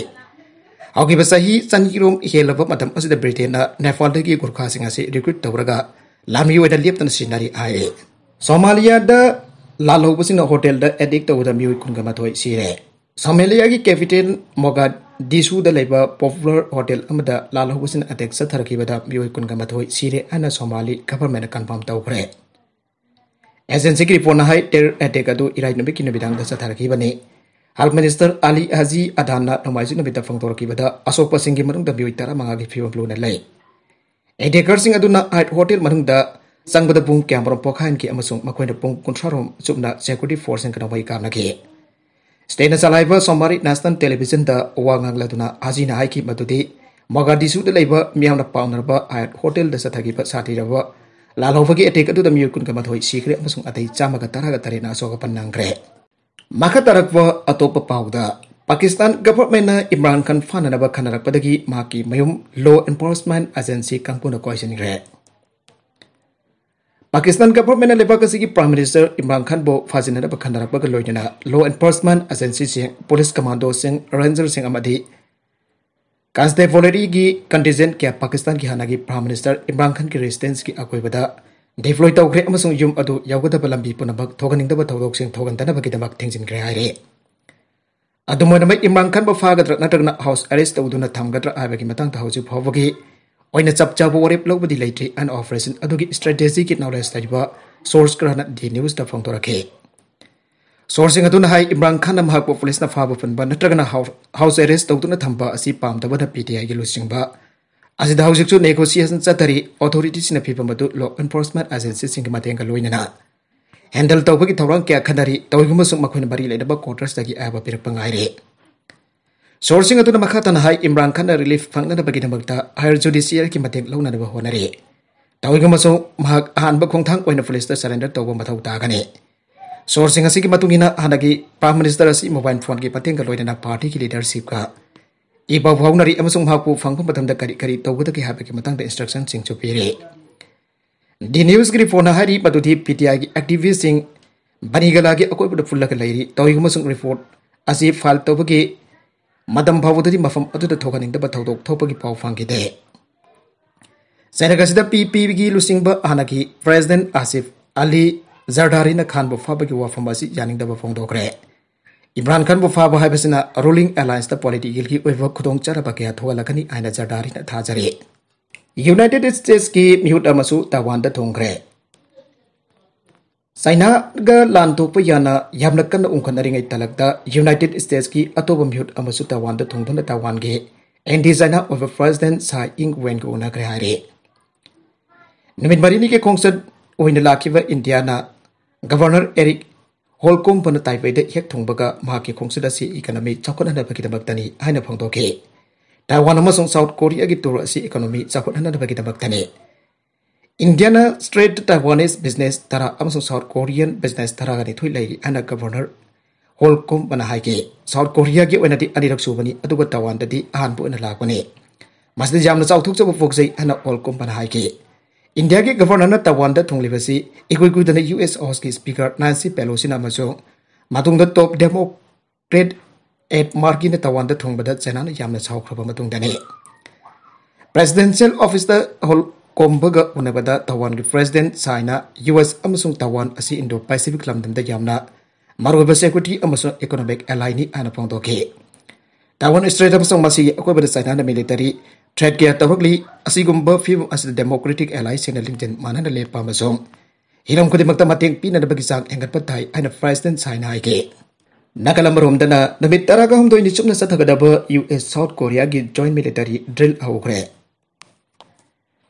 हौगिब चही चनीरोम ब्रिटेन नेपाल गोरखा रिक्रूट तौर लामी लेपन सिंगरी आए। सोमालिया लालौबसिंग होटेल एडिक तौद मियोई कुंग मथोई सिरे। सोमालिया की कैपिटल मोगा ꯗꯤꯁꯨꯗ ꯂꯩꯕ ꯄꯣꯄꯨꯂꯔ ꯍꯣꯇꯦꯜ ꯑꯃꯗ ꯂꯥꯜꯍꯧꯕꯁꯤꯡ ꯑꯦꯇꯦꯛ ꯆꯠꯊꯔꯛꯈꯤꯕꯗ ꯃꯤꯑꯣꯏ ꯀꯨꯟꯒ ꯃꯥꯊꯣꯏ ꯁꯤꯔꯦ ꯍꯥꯏꯅ ꯁꯣꯃꯥꯂꯤ ꯒꯚꯔꯟꯃꯦꯟꯠꯅ ꯀꯟꯐꯥꯔꯝ ꯇꯧꯈ꯭ꯔꯦ ꯑꯦꯖꯦꯟꯁꯤꯒꯤ ꯔꯤꯄꯣꯔꯠꯅ ꯍꯥꯏ ꯇꯦꯔꯔ ꯑꯦꯇꯦꯛ ꯑꯗꯨ ꯏꯔꯥꯏ ꯅꯨꯃꯤꯠꯀꯤ ꯅꯨꯃꯤꯗꯥꯡꯗ ꯆꯠꯊꯔꯛꯈꯤꯕꯅꯤ ꯍꯦꯜꯊ ꯃꯤꯅꯤꯁꯇꯔ ꯑꯂꯤ ꯍꯖꯤ ꯑꯗꯥꯟꯅ ꯅꯣꯡꯃꯥꯏꯖꯤꯡ ꯅꯨꯃꯤꯠꯇ ꯐꯣꯡꯗꯣꯔꯛꯈꯤꯕꯗ ꯑꯁꯣꯛꯄꯁꯤꯡꯒꯤ ꯃꯅꯨꯡꯗ ꯃꯤꯑꯣꯏ ꯇꯔꯥꯃꯉꯥꯒꯤ ꯐꯤꯕꯝ ꯂꯨꯅ ꯂꯩ ꯑꯦꯇꯦꯀꯔꯁꯤꯡ ꯑꯗꯨꯅ ꯍꯥꯏꯠ ꯍꯣꯇꯦꯜ ꯃꯅꯨꯡꯗ ꯆꯪꯕꯗ ꯄꯨꯡ ꯀꯌꯥꯃꯔꯣꯝ ꯄꯣꯛꯈꯥꯏꯍꯟꯈꯤ ꯑꯃꯁꯨꯡ ꯃꯈꯣꯏꯅ ꯄꯨꯡ ꯀꯨꯟꯊ꯭ꯔꯥꯔꯣꯝ ꯆꯨꯞꯅ ꯁꯦꯀ꯭ꯌꯨꯔꯤꯇꯤ ꯐꯣꯔꯁꯁꯤꯡꯒ ꯃꯩ ꯀꯥꯞꯅꯈꯤ Stena saliva somari nasan television da uang ang laduna azina aiki madudi. Maga disu da laiva miang na paung na hotel da satagi pa sati da ba. Lalau fagi ete ka tu da miur kun ka madhoi sikre masung atai cama ka taraga na so ka panang. Maka tarak va ato pa paung da. Pakistan government na Imran Khan fana na ba maki mayum law enforcement agency kang puna kwa isin. Pakistan government लेबाक की prime minister Imran Khan बो फाजिनब खनरपग लोइना law enforcement agency police commando ranger constabulary की contingent क्या पाकिस्तान की हाना की prime minister Imran Khan की रेजिडेंस की अकोबदा डिप्लॉय तौग्रे यूम यौगदब लंबी पुनबक थोगनिंगदब थौदोकसिंग थोगनदनबगिदमक थिंजिनग्रे हाइरे अदुमोनमै इमरान खान फागद्र नत्रगना हाउस अरेस्ट तौदुना थमगद्र हाबगी मतंग हौजि फावगी ओइना चप चाबो वरेप लौबदि लेट्री एन ऑपरेशन स्ट्रेटेजी की नॉलेज तैबा सोर्स सोर्सिंग अदुना हाई इमरान खान पुलिस ना फाबो नत्रगना हाउस तौदुना थंबा असि पामदबदा पीटीआई गी लुसिंगबा असिदा हौजिकसु नेगोशिएशन चतरी अथॉरिटी सिना फिबम अदु लॉ एनफोर्समेंट एजेंसी सिंग मतेंग लोइना हैंडल तौबगी थौरंग क्या खनरी तौगुमसु मखोइन बरी मखातन हाई इमरान खान रिलीफ फंगनबगिदमक्ता हायर जुडिशियल की मतेंग होनरे तौगमसो महक अहानब खोंथांग ओइना पुलिस सरेंडर तौब मथौ तागने सोर्सिंग असिगी मतुंगिना हानगी प्राइम मिनिस्टर असि मोबाइल फ़ोन की पतेंग लोइना पार्टी की लीडरशिप का इबा फाउनरी अमसुंग महकु फंगप मतमदा करी करी मतंग इंस्ट्रक्शन पिरे दी न्यूज़ की रिपोर्ट हारी मदुदी पीटीआई की एक्टिविस्ट ꯃꯇꯝ ꯐꯥꯎꯕꯗꯗꯤ ꯃꯐꯝ ꯑꯗꯨꯗ ꯊꯣꯛꯍꯟꯅꯤꯡꯗꯕ ꯊꯧꯗꯣꯛ ꯊꯣꯛꯄꯒꯤ ꯄꯥꯎ ꯐꯪꯈꯤꯗꯦ ꯁꯦꯅꯦꯒ ꯄꯤ ꯄꯤꯒꯤ ꯂꯨꯆꯤꯡꯕ ꯍꯥꯟꯅꯒꯤ ꯄ꯭ꯔꯦꯁꯤꯗꯦꯟꯠ ꯑꯥꯁꯤꯐ ꯑꯂꯤ ꯖꯔꯗꯥꯔꯤꯅ ꯈꯥꯟꯕꯨ ꯐꯥꯕꯒꯤ ꯋꯥꯐꯝ ꯑꯁꯤ ꯌꯥꯅꯤꯡꯗꯕ ꯐꯣꯡꯗꯣꯛꯈ꯭ꯔꯦ ꯏꯝꯔꯥꯟ ꯈꯥꯟꯕꯨ ꯐꯥꯕ ꯍꯥꯏꯕꯁꯤꯅ ꯔꯨꯂꯤꯡ ꯑꯦꯂꯥꯏꯟꯁꯇ ꯄꯣꯂꯤꯇꯤꯀꯦꯜꯒꯤ ꯑꯣꯏꯕ ꯈꯨꯗꯣꯡꯆꯥꯗꯕ ꯀꯌꯥ ꯊꯣꯛꯍꯜꯂꯛꯀꯅꯤ ꯍꯥꯏꯅ ꯖꯔꯗꯥꯔꯤꯅ ꯊꯥꯖꯔꯤ ꯌꯨꯅꯥꯏꯇꯦꯗ ꯁ꯭ꯇꯦꯠꯁꯀꯤ ꯃꯤꯍꯨꯠ ꯑꯃꯁꯨ ꯇꯥꯏꯋꯥꯟꯗ ꯊꯨꯡꯈ꯭ꯔꯦ ꯆꯥꯏꯅꯥꯒ ꯂꯥꯟꯊꯣꯛꯄ ꯌꯥꯅ ꯌꯥꯝꯅ ꯀꯟꯅ ꯎꯪꯈꯠꯅꯔꯤꯉꯩ ꯇꯥꯂꯛꯇ ꯌꯨꯅꯥꯏꯇꯦꯗ ꯁ꯭ꯇꯦꯠꯁꯀꯤ ꯑꯇꯣꯞꯄ ꯃꯤꯍꯨꯠ ꯑꯃꯁꯨ ꯇaiwan ꯊꯨꯡꯗꯨꯅ ꯇaiwanꯒꯤ ꯑꯦꯟꯇꯤ ꯆꯥꯏꯅꯥ ꯑꯣꯏꯕ ꯄ꯭ꯔꯦꯁꯤꯗꯦꯟꯠ ꯁꯥꯏ ꯏꯪ ꯋꯦꯟꯒ ꯎꯅꯈ꯭ꯔꯦ ꯍꯥꯏꯔꯤ ꯅꯨꯃꯤꯠ ꯃꯔꯤꯅꯤꯒꯤ ꯈꯣꯡꯆꯠ ꯑꯣꯏꯅ ꯂꯥꯛꯈꯤꯕ ꯏꯟꯗꯤꯌꯥꯅ ꯒꯚꯔꯅꯔ ꯑꯦꯔꯤꯛ ꯍꯣꯜꯀꯣꯝꯕꯅ ꯇꯥꯏꯕꯩꯗ ꯍꯦꯛ ꯊꯨꯡꯕꯒ ꯃꯍꯥꯛꯀꯤ ꯈꯣꯡꯆꯠ ꯑꯁꯤ ꯏꯀꯣꯅꯣꯃꯤ ꯆꯥꯎꯈꯠꯍꯟꯅꯕꯒꯤꯗꯃꯛꯇꯅꯤ ꯍꯥꯏꯅ ꯐꯣꯡꯗꯣꯛꯈꯤ taiwan ꯑꯃꯁꯨꯡ ꯁꯥꯎꯠ ꯀꯣꯔꯤꯌꯥꯒꯤ ꯇꯨꯔ ꯑꯁꯤ economy ꯆꯥꯎꯈꯠꯍꯟꯅꯕꯒꯤꯗꯃꯛꯇꯅꯤ Jai ana Holcomb bana hai ke India ge governor na Taiwan da thongli basi ikui kui da US House ki speaker Nancy Pelosi na maso matung da top democrat at marki na Taiwan da thong bada China na yam na chau khaba matung da ne presidential officer Hol ꯀꯣꯝꯕꯒ ꯎꯅꯕꯗ ꯇꯋꯥꯟꯒꯤ president ꯁꯥꯏꯅ U S ꯑꯃꯁꯨꯡ ꯇꯋꯥꯟ ꯑꯁꯤ ꯏꯟꯗꯣ Pacific ꯂꯝꯗꯝꯗ ꯌꯥꯝꯅ ꯃꯔꯨꯑꯣꯏꯕ security ꯑꯃꯁꯨꯡ economic ꯑꯦꯂꯥꯏꯅꯤ ꯍꯥꯏꯅ ꯐꯣꯡꯗꯣꯛꯈꯤ ꯇꯥꯏꯋꯥꯟ ꯁ꯭ꯇ꯭ꯔꯦꯠ ꯑꯃꯁꯨꯡ ꯃꯁꯤꯒꯤ ꯑꯀꯣꯏꯕꯗ ꯆꯥꯏꯅꯥꯅ ꯃꯤꯂꯤꯇꯔꯤ ꯊ꯭ꯔꯦꯠ ꯀꯌꯥ ꯇꯧꯔꯛꯂꯤ ꯑꯁꯤꯒꯨꯝꯕ ꯐꯤꯕꯝ ꯑꯁꯤꯗ ꯗꯦꯃꯣꯀ꯭ꯔꯦꯇꯤꯛ ꯑꯦꯂꯥꯏꯁꯤꯡꯅ ꯂꯤꯡꯖꯦꯜ ꯃꯥꯟꯅꯅ ꯂꯦꯞꯄ ꯑꯃꯁꯨꯡ ꯍꯤꯔꯝ ꯈꯨꯗꯤꯡꯃꯛꯇ ꯃꯇꯦꯡ ꯄꯤꯅꯅꯕꯒꯤ ꯆꯥꯡ ꯍꯦꯟꯒꯠꯄ ꯇꯥꯏ ꯍꯥꯏꯅ ꯄ꯭ꯔꯦꯁꯤꯗꯦꯟꯠ ꯁꯥꯏꯅ ꯍꯥꯏꯈꯤ ꯅꯥꯀꯜ ꯑꯃꯔꯣꯝꯗꯅ ꯅꯨꯃꯤꯠ ꯇꯔꯥꯒ ꯍꯨꯝꯗꯣꯏꯅꯤ ꯆꯨꯞꯅ ꯆꯠꯊꯒꯗꯕ ꯌꯨ ꯑꯦꯁ ꯁꯥꯎꯠ ꯀꯣꯔꯤꯌꯥꯒꯤ ꯖꯣꯏꯟꯠ ꯃꯤꯂꯤꯇꯔꯤ ꯗ꯭ꯔꯤꯜ ꯍꯧꯈ꯭ꯔꯦ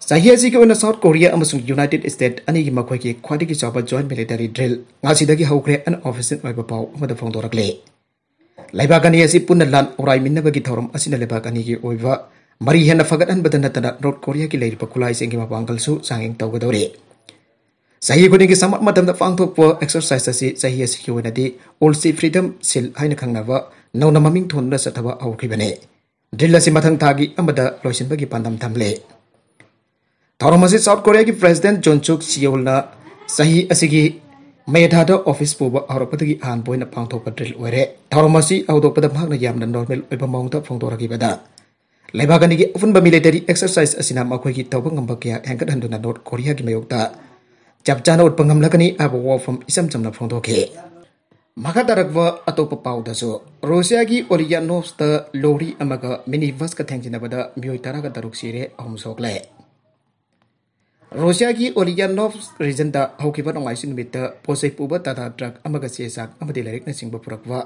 ꯆꯍꯤ ꯑꯁꯤꯒꯤ ꯑꯣꯏꯅ ꯁꯥꯎꯠ ꯀꯣꯔꯤꯌꯥ ꯑꯃꯁꯨꯡ ꯌꯨꯅꯥꯏꯇꯦꯗ ꯁ꯭ꯇꯦꯠ ꯑꯅꯤꯒꯤ ꯃꯈꯣꯏꯒꯤ ꯈ꯭ꯋꯥꯏꯗꯒꯤ ꯆꯥꯎꯕ ꯖꯣꯏꯟ ꯃꯤꯂꯤꯇꯔꯤ ꯗ꯭ꯔꯤꯜ ꯉꯁꯤꯗꯒꯤ ꯍꯧꯈ꯭ꯔꯦ ꯑꯟ ꯑꯣꯐꯤꯁꯤꯌꯦꯜ ꯑꯣꯏꯕ ꯄꯥꯎ ꯑꯃꯗ ꯐꯣꯡꯗꯣꯔꯛꯂꯦ ꯂꯩꯕꯥꯛ ꯑꯅꯤ ꯑꯁꯤ ꯄꯨꯟꯅ ꯂꯥꯟ ꯑꯣꯔꯥꯏꯃꯤꯟꯅꯕꯒꯤ ꯊꯧꯔꯝ ꯑꯁꯤꯅ ꯂꯩꯕꯥꯛ ꯑꯅꯤꯒꯤ ꯑꯣꯏꯕ ꯃꯔꯤ ꯍꯦꯟꯅ ꯐꯒꯠꯍꯟꯕꯗ ꯅꯠꯇꯅ ꯅꯣꯔꯠ ꯀꯣꯔꯤꯌꯥꯒꯤ ꯂꯩꯔꯤꯕ ꯈꯨꯠꯂꯥꯏꯁꯤꯡꯒꯤ ꯃꯄꯥꯡꯒꯜꯁꯨ ꯆꯥꯡꯌꯦꯡ ꯇꯧꯒꯗꯧꯔꯤ ꯆꯍꯤ ꯈꯨꯗꯤꯡꯒꯤ ꯁꯃꯠ ꯃꯇꯝꯗ ꯄꯥꯡꯊꯣꯛꯄ ꯑꯦꯛꯁꯔꯁꯥꯏꯁ ꯑꯁꯤ ꯆꯍꯤ ꯑꯁꯤꯒꯤ ꯑꯣꯏꯅꯗꯤ ꯑꯣꯜꯁꯤ ꯐ꯭ꯔꯤꯗꯝ ꯁꯤꯜ ꯍꯥꯏꯅ ꯈꯪꯅꯕ ꯅꯧꯅ ꯃꯃꯤꯡ ꯊꯣꯟꯗꯨꯅ ꯆꯠꯊꯕ ꯍꯧꯈꯤꯕꯅꯤ ꯗ꯭ꯔꯤꯜ ꯑꯁꯤ ꯃꯊꯪ ꯊꯥꯒꯤ ꯑꯃꯗ ꯂꯣꯏꯁꯤꯟꯕꯒꯤ ꯄꯥꯟꯗꯝ ꯊꯝꯂꯦ ꯊꯧꯔꯝ ꯑꯁꯤ ꯁꯥꯎꯠ ꯀꯣꯔꯤꯌꯥꯒꯤ ꯄ꯭ꯔꯦꯁꯤꯗꯦꯟꯠ ꯖꯣꯟꯆꯨꯛ ꯁꯤꯌꯣꯜꯅ ꯆꯍꯤ ꯑꯁꯤꯒꯤ ꯃꯦꯙꯥꯗ ꯑꯣꯐꯤꯁ ꯄꯨꯕ ꯍꯧꯔꯛꯄꯗꯒꯤ ꯑꯍꯥꯟꯕ ꯑꯣꯏꯅ ꯄꯥꯡꯊꯣꯛꯄ ꯗ꯭ꯔꯤꯜ ꯑꯣꯏꯔꯦ ꯊꯧꯔꯝ ꯑꯁꯤ ꯍꯧꯗꯣꯛꯄꯗ ꯃꯍꯥꯛꯅ ꯌꯥꯝꯅ ꯅꯣꯔꯃꯦꯜ ꯑꯣꯏꯕ ꯃꯑꯣꯡꯗ ꯐꯣꯡꯗꯣꯔꯛꯈꯤꯕꯗ ꯂꯩꯕꯥꯛ ꯑꯅꯤꯒꯤ ꯑꯄꯨꯟꯕ ꯃꯤꯂꯤꯇꯔꯤ ꯑꯦꯛꯁꯔꯁꯥꯏꯖ ꯑꯁꯤꯅ ꯃꯈꯣꯏꯒꯤ ꯇꯧꯕ ꯉꯝꯕ ꯀꯌꯥ ꯍꯦꯟꯒꯠꯍꯟꯗꯨꯅ ꯅꯣꯔꯊ ꯀꯣꯔꯤꯌꯥꯒꯤ ꯃꯥꯌꯣꯛꯇ ꯆꯞ ꯆꯥꯅ ꯎꯠꯄ ꯉꯝꯂꯒꯅꯤ ꯍꯥꯏꯕ ꯋꯥꯐꯝ ꯏꯆꯝ ꯆꯝꯅ ꯐꯣꯡꯗꯣꯛꯈꯤ ꯃꯈꯥ ꯇꯥꯔꯛꯄ ꯑꯇꯣꯞꯄ ꯄꯥꯎꯗꯁꯨ ꯔꯨꯁꯤꯌꯥꯒꯤ ꯑꯣꯂꯤꯌꯥꯅꯣꯚꯁꯇ ꯂꯣꯔꯤ ꯑꯃꯒ ꯃꯤꯅꯤ ꯕꯁꯀ ꯊꯦꯡꯖꯤꯟꯅꯕꯗ ꯃꯤꯑꯣꯏ ꯇꯔꯥꯒ ꯇꯔꯨꯛ ꯁꯤꯔꯦ ꯑꯍꯨꯝ ꯁꯣꯛꯂꯦ ꯔꯨꯁꯤꯌꯥꯒꯤ ꯑꯣꯂꯤꯌꯥꯅꯣꯚ ꯔꯤꯖꯟꯗ ꯍꯧꯈꯤꯕ ꯅꯣꯡꯃꯥꯏꯖꯤꯡ ꯅꯨꯃꯤꯠꯇ ꯄꯣꯠꯆꯩ ꯄꯨꯕ ꯇꯥꯇꯥ ꯇ꯭ꯔꯛ ꯑꯃꯒ ꯆꯦ ꯆꯥꯛ ꯑꯃꯗꯤ ꯂꯥꯏꯔꯤꯛꯅꯆꯤꯡꯕ ꯄꯨꯔꯛꯄ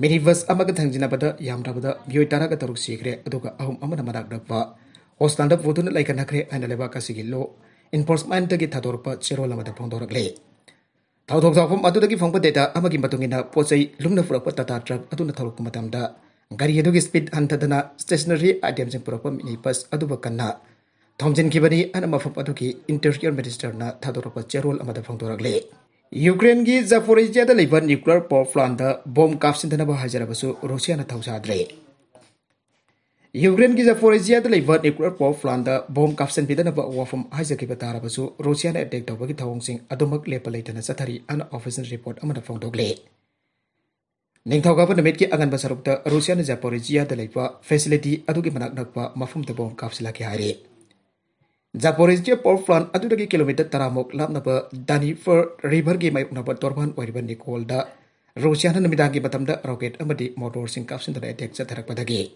ꯃꯤꯅꯤ ꯕꯁ ꯑꯃꯒ ꯊꯦꯡꯖꯤꯟꯅꯕꯗ ꯌꯥꯝꯗ꯭ꯔꯕꯗ ꯃꯤꯑꯣꯏ ꯇꯔꯥꯒ ꯇꯔꯨꯛ ꯁꯤꯈ꯭ꯔꯦ ꯑꯗꯨꯒ ꯑꯍꯨꯝ ꯑꯃꯅ ꯃꯅꯥꯛ ꯅꯛꯄ ꯍꯣꯁꯄꯤꯇꯥꯜꯗ ꯄꯨꯗꯨꯅ ꯂꯩꯈꯠꯅꯈ꯭ꯔꯦ ꯍꯥꯏꯅ ꯂꯩꯕꯥꯛ ꯑꯁꯤꯒꯤ ꯂꯣ ꯏꯟꯐꯣꯔꯁꯃꯦꯟꯇꯒꯤ ꯊꯥꯗꯣꯔꯛꯄ ꯆꯦꯔꯣꯜ ꯑꯃꯗ ꯐꯣꯡꯗꯣꯔꯛꯂꯤ ꯊꯧꯗꯣꯛ ꯊꯣꯛꯐꯝ ꯑꯗꯨꯗꯒꯤ ꯐꯪꯕ ꯗꯦꯇꯥ ꯑꯃꯒꯤ ꯃꯇꯨꯡ ꯏꯟꯅ ꯄꯣꯠ ꯆꯩ ꯂꯨꯝꯅ ꯄꯨꯔꯛꯄ ꯇꯥꯇꯥ ꯇ꯭ꯔꯛ ꯑꯗꯨꯅ ꯊꯧꯔꯛꯄ ꯃꯇꯝꯗ ꯒꯥꯔꯤ ꯑꯗꯨꯒꯤ ꯁ꯭ꯄꯤꯗ ꯍꯟꯊꯗꯅ ꯁ꯭ꯇꯦꯁꯅꯔꯤ ꯑꯥꯏꯇꯦꯝꯁꯤꯡ ꯄꯨꯔꯛꯄ ꯃꯤꯅꯤ ꯕꯁ ꯑꯗꯨꯕꯨ ꯀꯟꯅ ꯊꯣꯝꯖꯤꯟꯈꯤꯕꯅꯤ ꯍꯥꯏꯅ ꯃꯐꯝ ꯑꯗꯨꯒꯤ ꯏꯟꯇꯤꯔꯤꯌꯔ ꯃꯤꯅꯤꯁꯇꯔꯅ ꯊꯥꯗꯣꯔꯛꯄ ꯆꯦꯔꯣꯜ ꯑꯃꯗ ꯐꯣꯡꯗꯣꯔꯛꯂꯤ ꯌꯨꯀ꯭ꯔꯦꯟꯒꯤ ꯖꯥꯄꯣꯔꯤꯖꯤꯌꯥꯗ ꯂꯩꯕ ꯅ꯭ꯌꯨꯀ꯭ꯂꯤꯌꯔ ꯄꯥꯋꯔ ꯄ꯭ꯂꯥꯟꯗ ꯕꯣꯝ ꯀꯥꯞꯁꯤꯟꯗꯅꯕ ꯍꯥꯏꯖꯔꯕꯁꯨ ꯔꯨꯁꯤꯌꯥꯅ ꯊꯧꯁꯥꯗ꯭ꯔꯦ यूक्रेन की Zaporizhzhia nuclear power plant bomb कापसनबीदनब वाफम हाइजखिब तारबसु रूसियाना attack तौबगी थवंगसिंग अदुमक लेप लेटना चथरी अन ऑफिशियल रिपोर्ट अमदा फोंदोगले निंगथौगाब नमित की अगनब सरुकत रूसियाना जफोरेजिया फैसिलिटी अदुगी मनाक नकपा मफम त बोम कापसिलाके Zaporizhia Port Front atau lagi kilometer teramuk lap nama Danifer River game ayuk nama Torban Oriban Nikolda. Rusia nana nama dagi batam da roket amadi motor singkap sendiri attack seterak pada gay.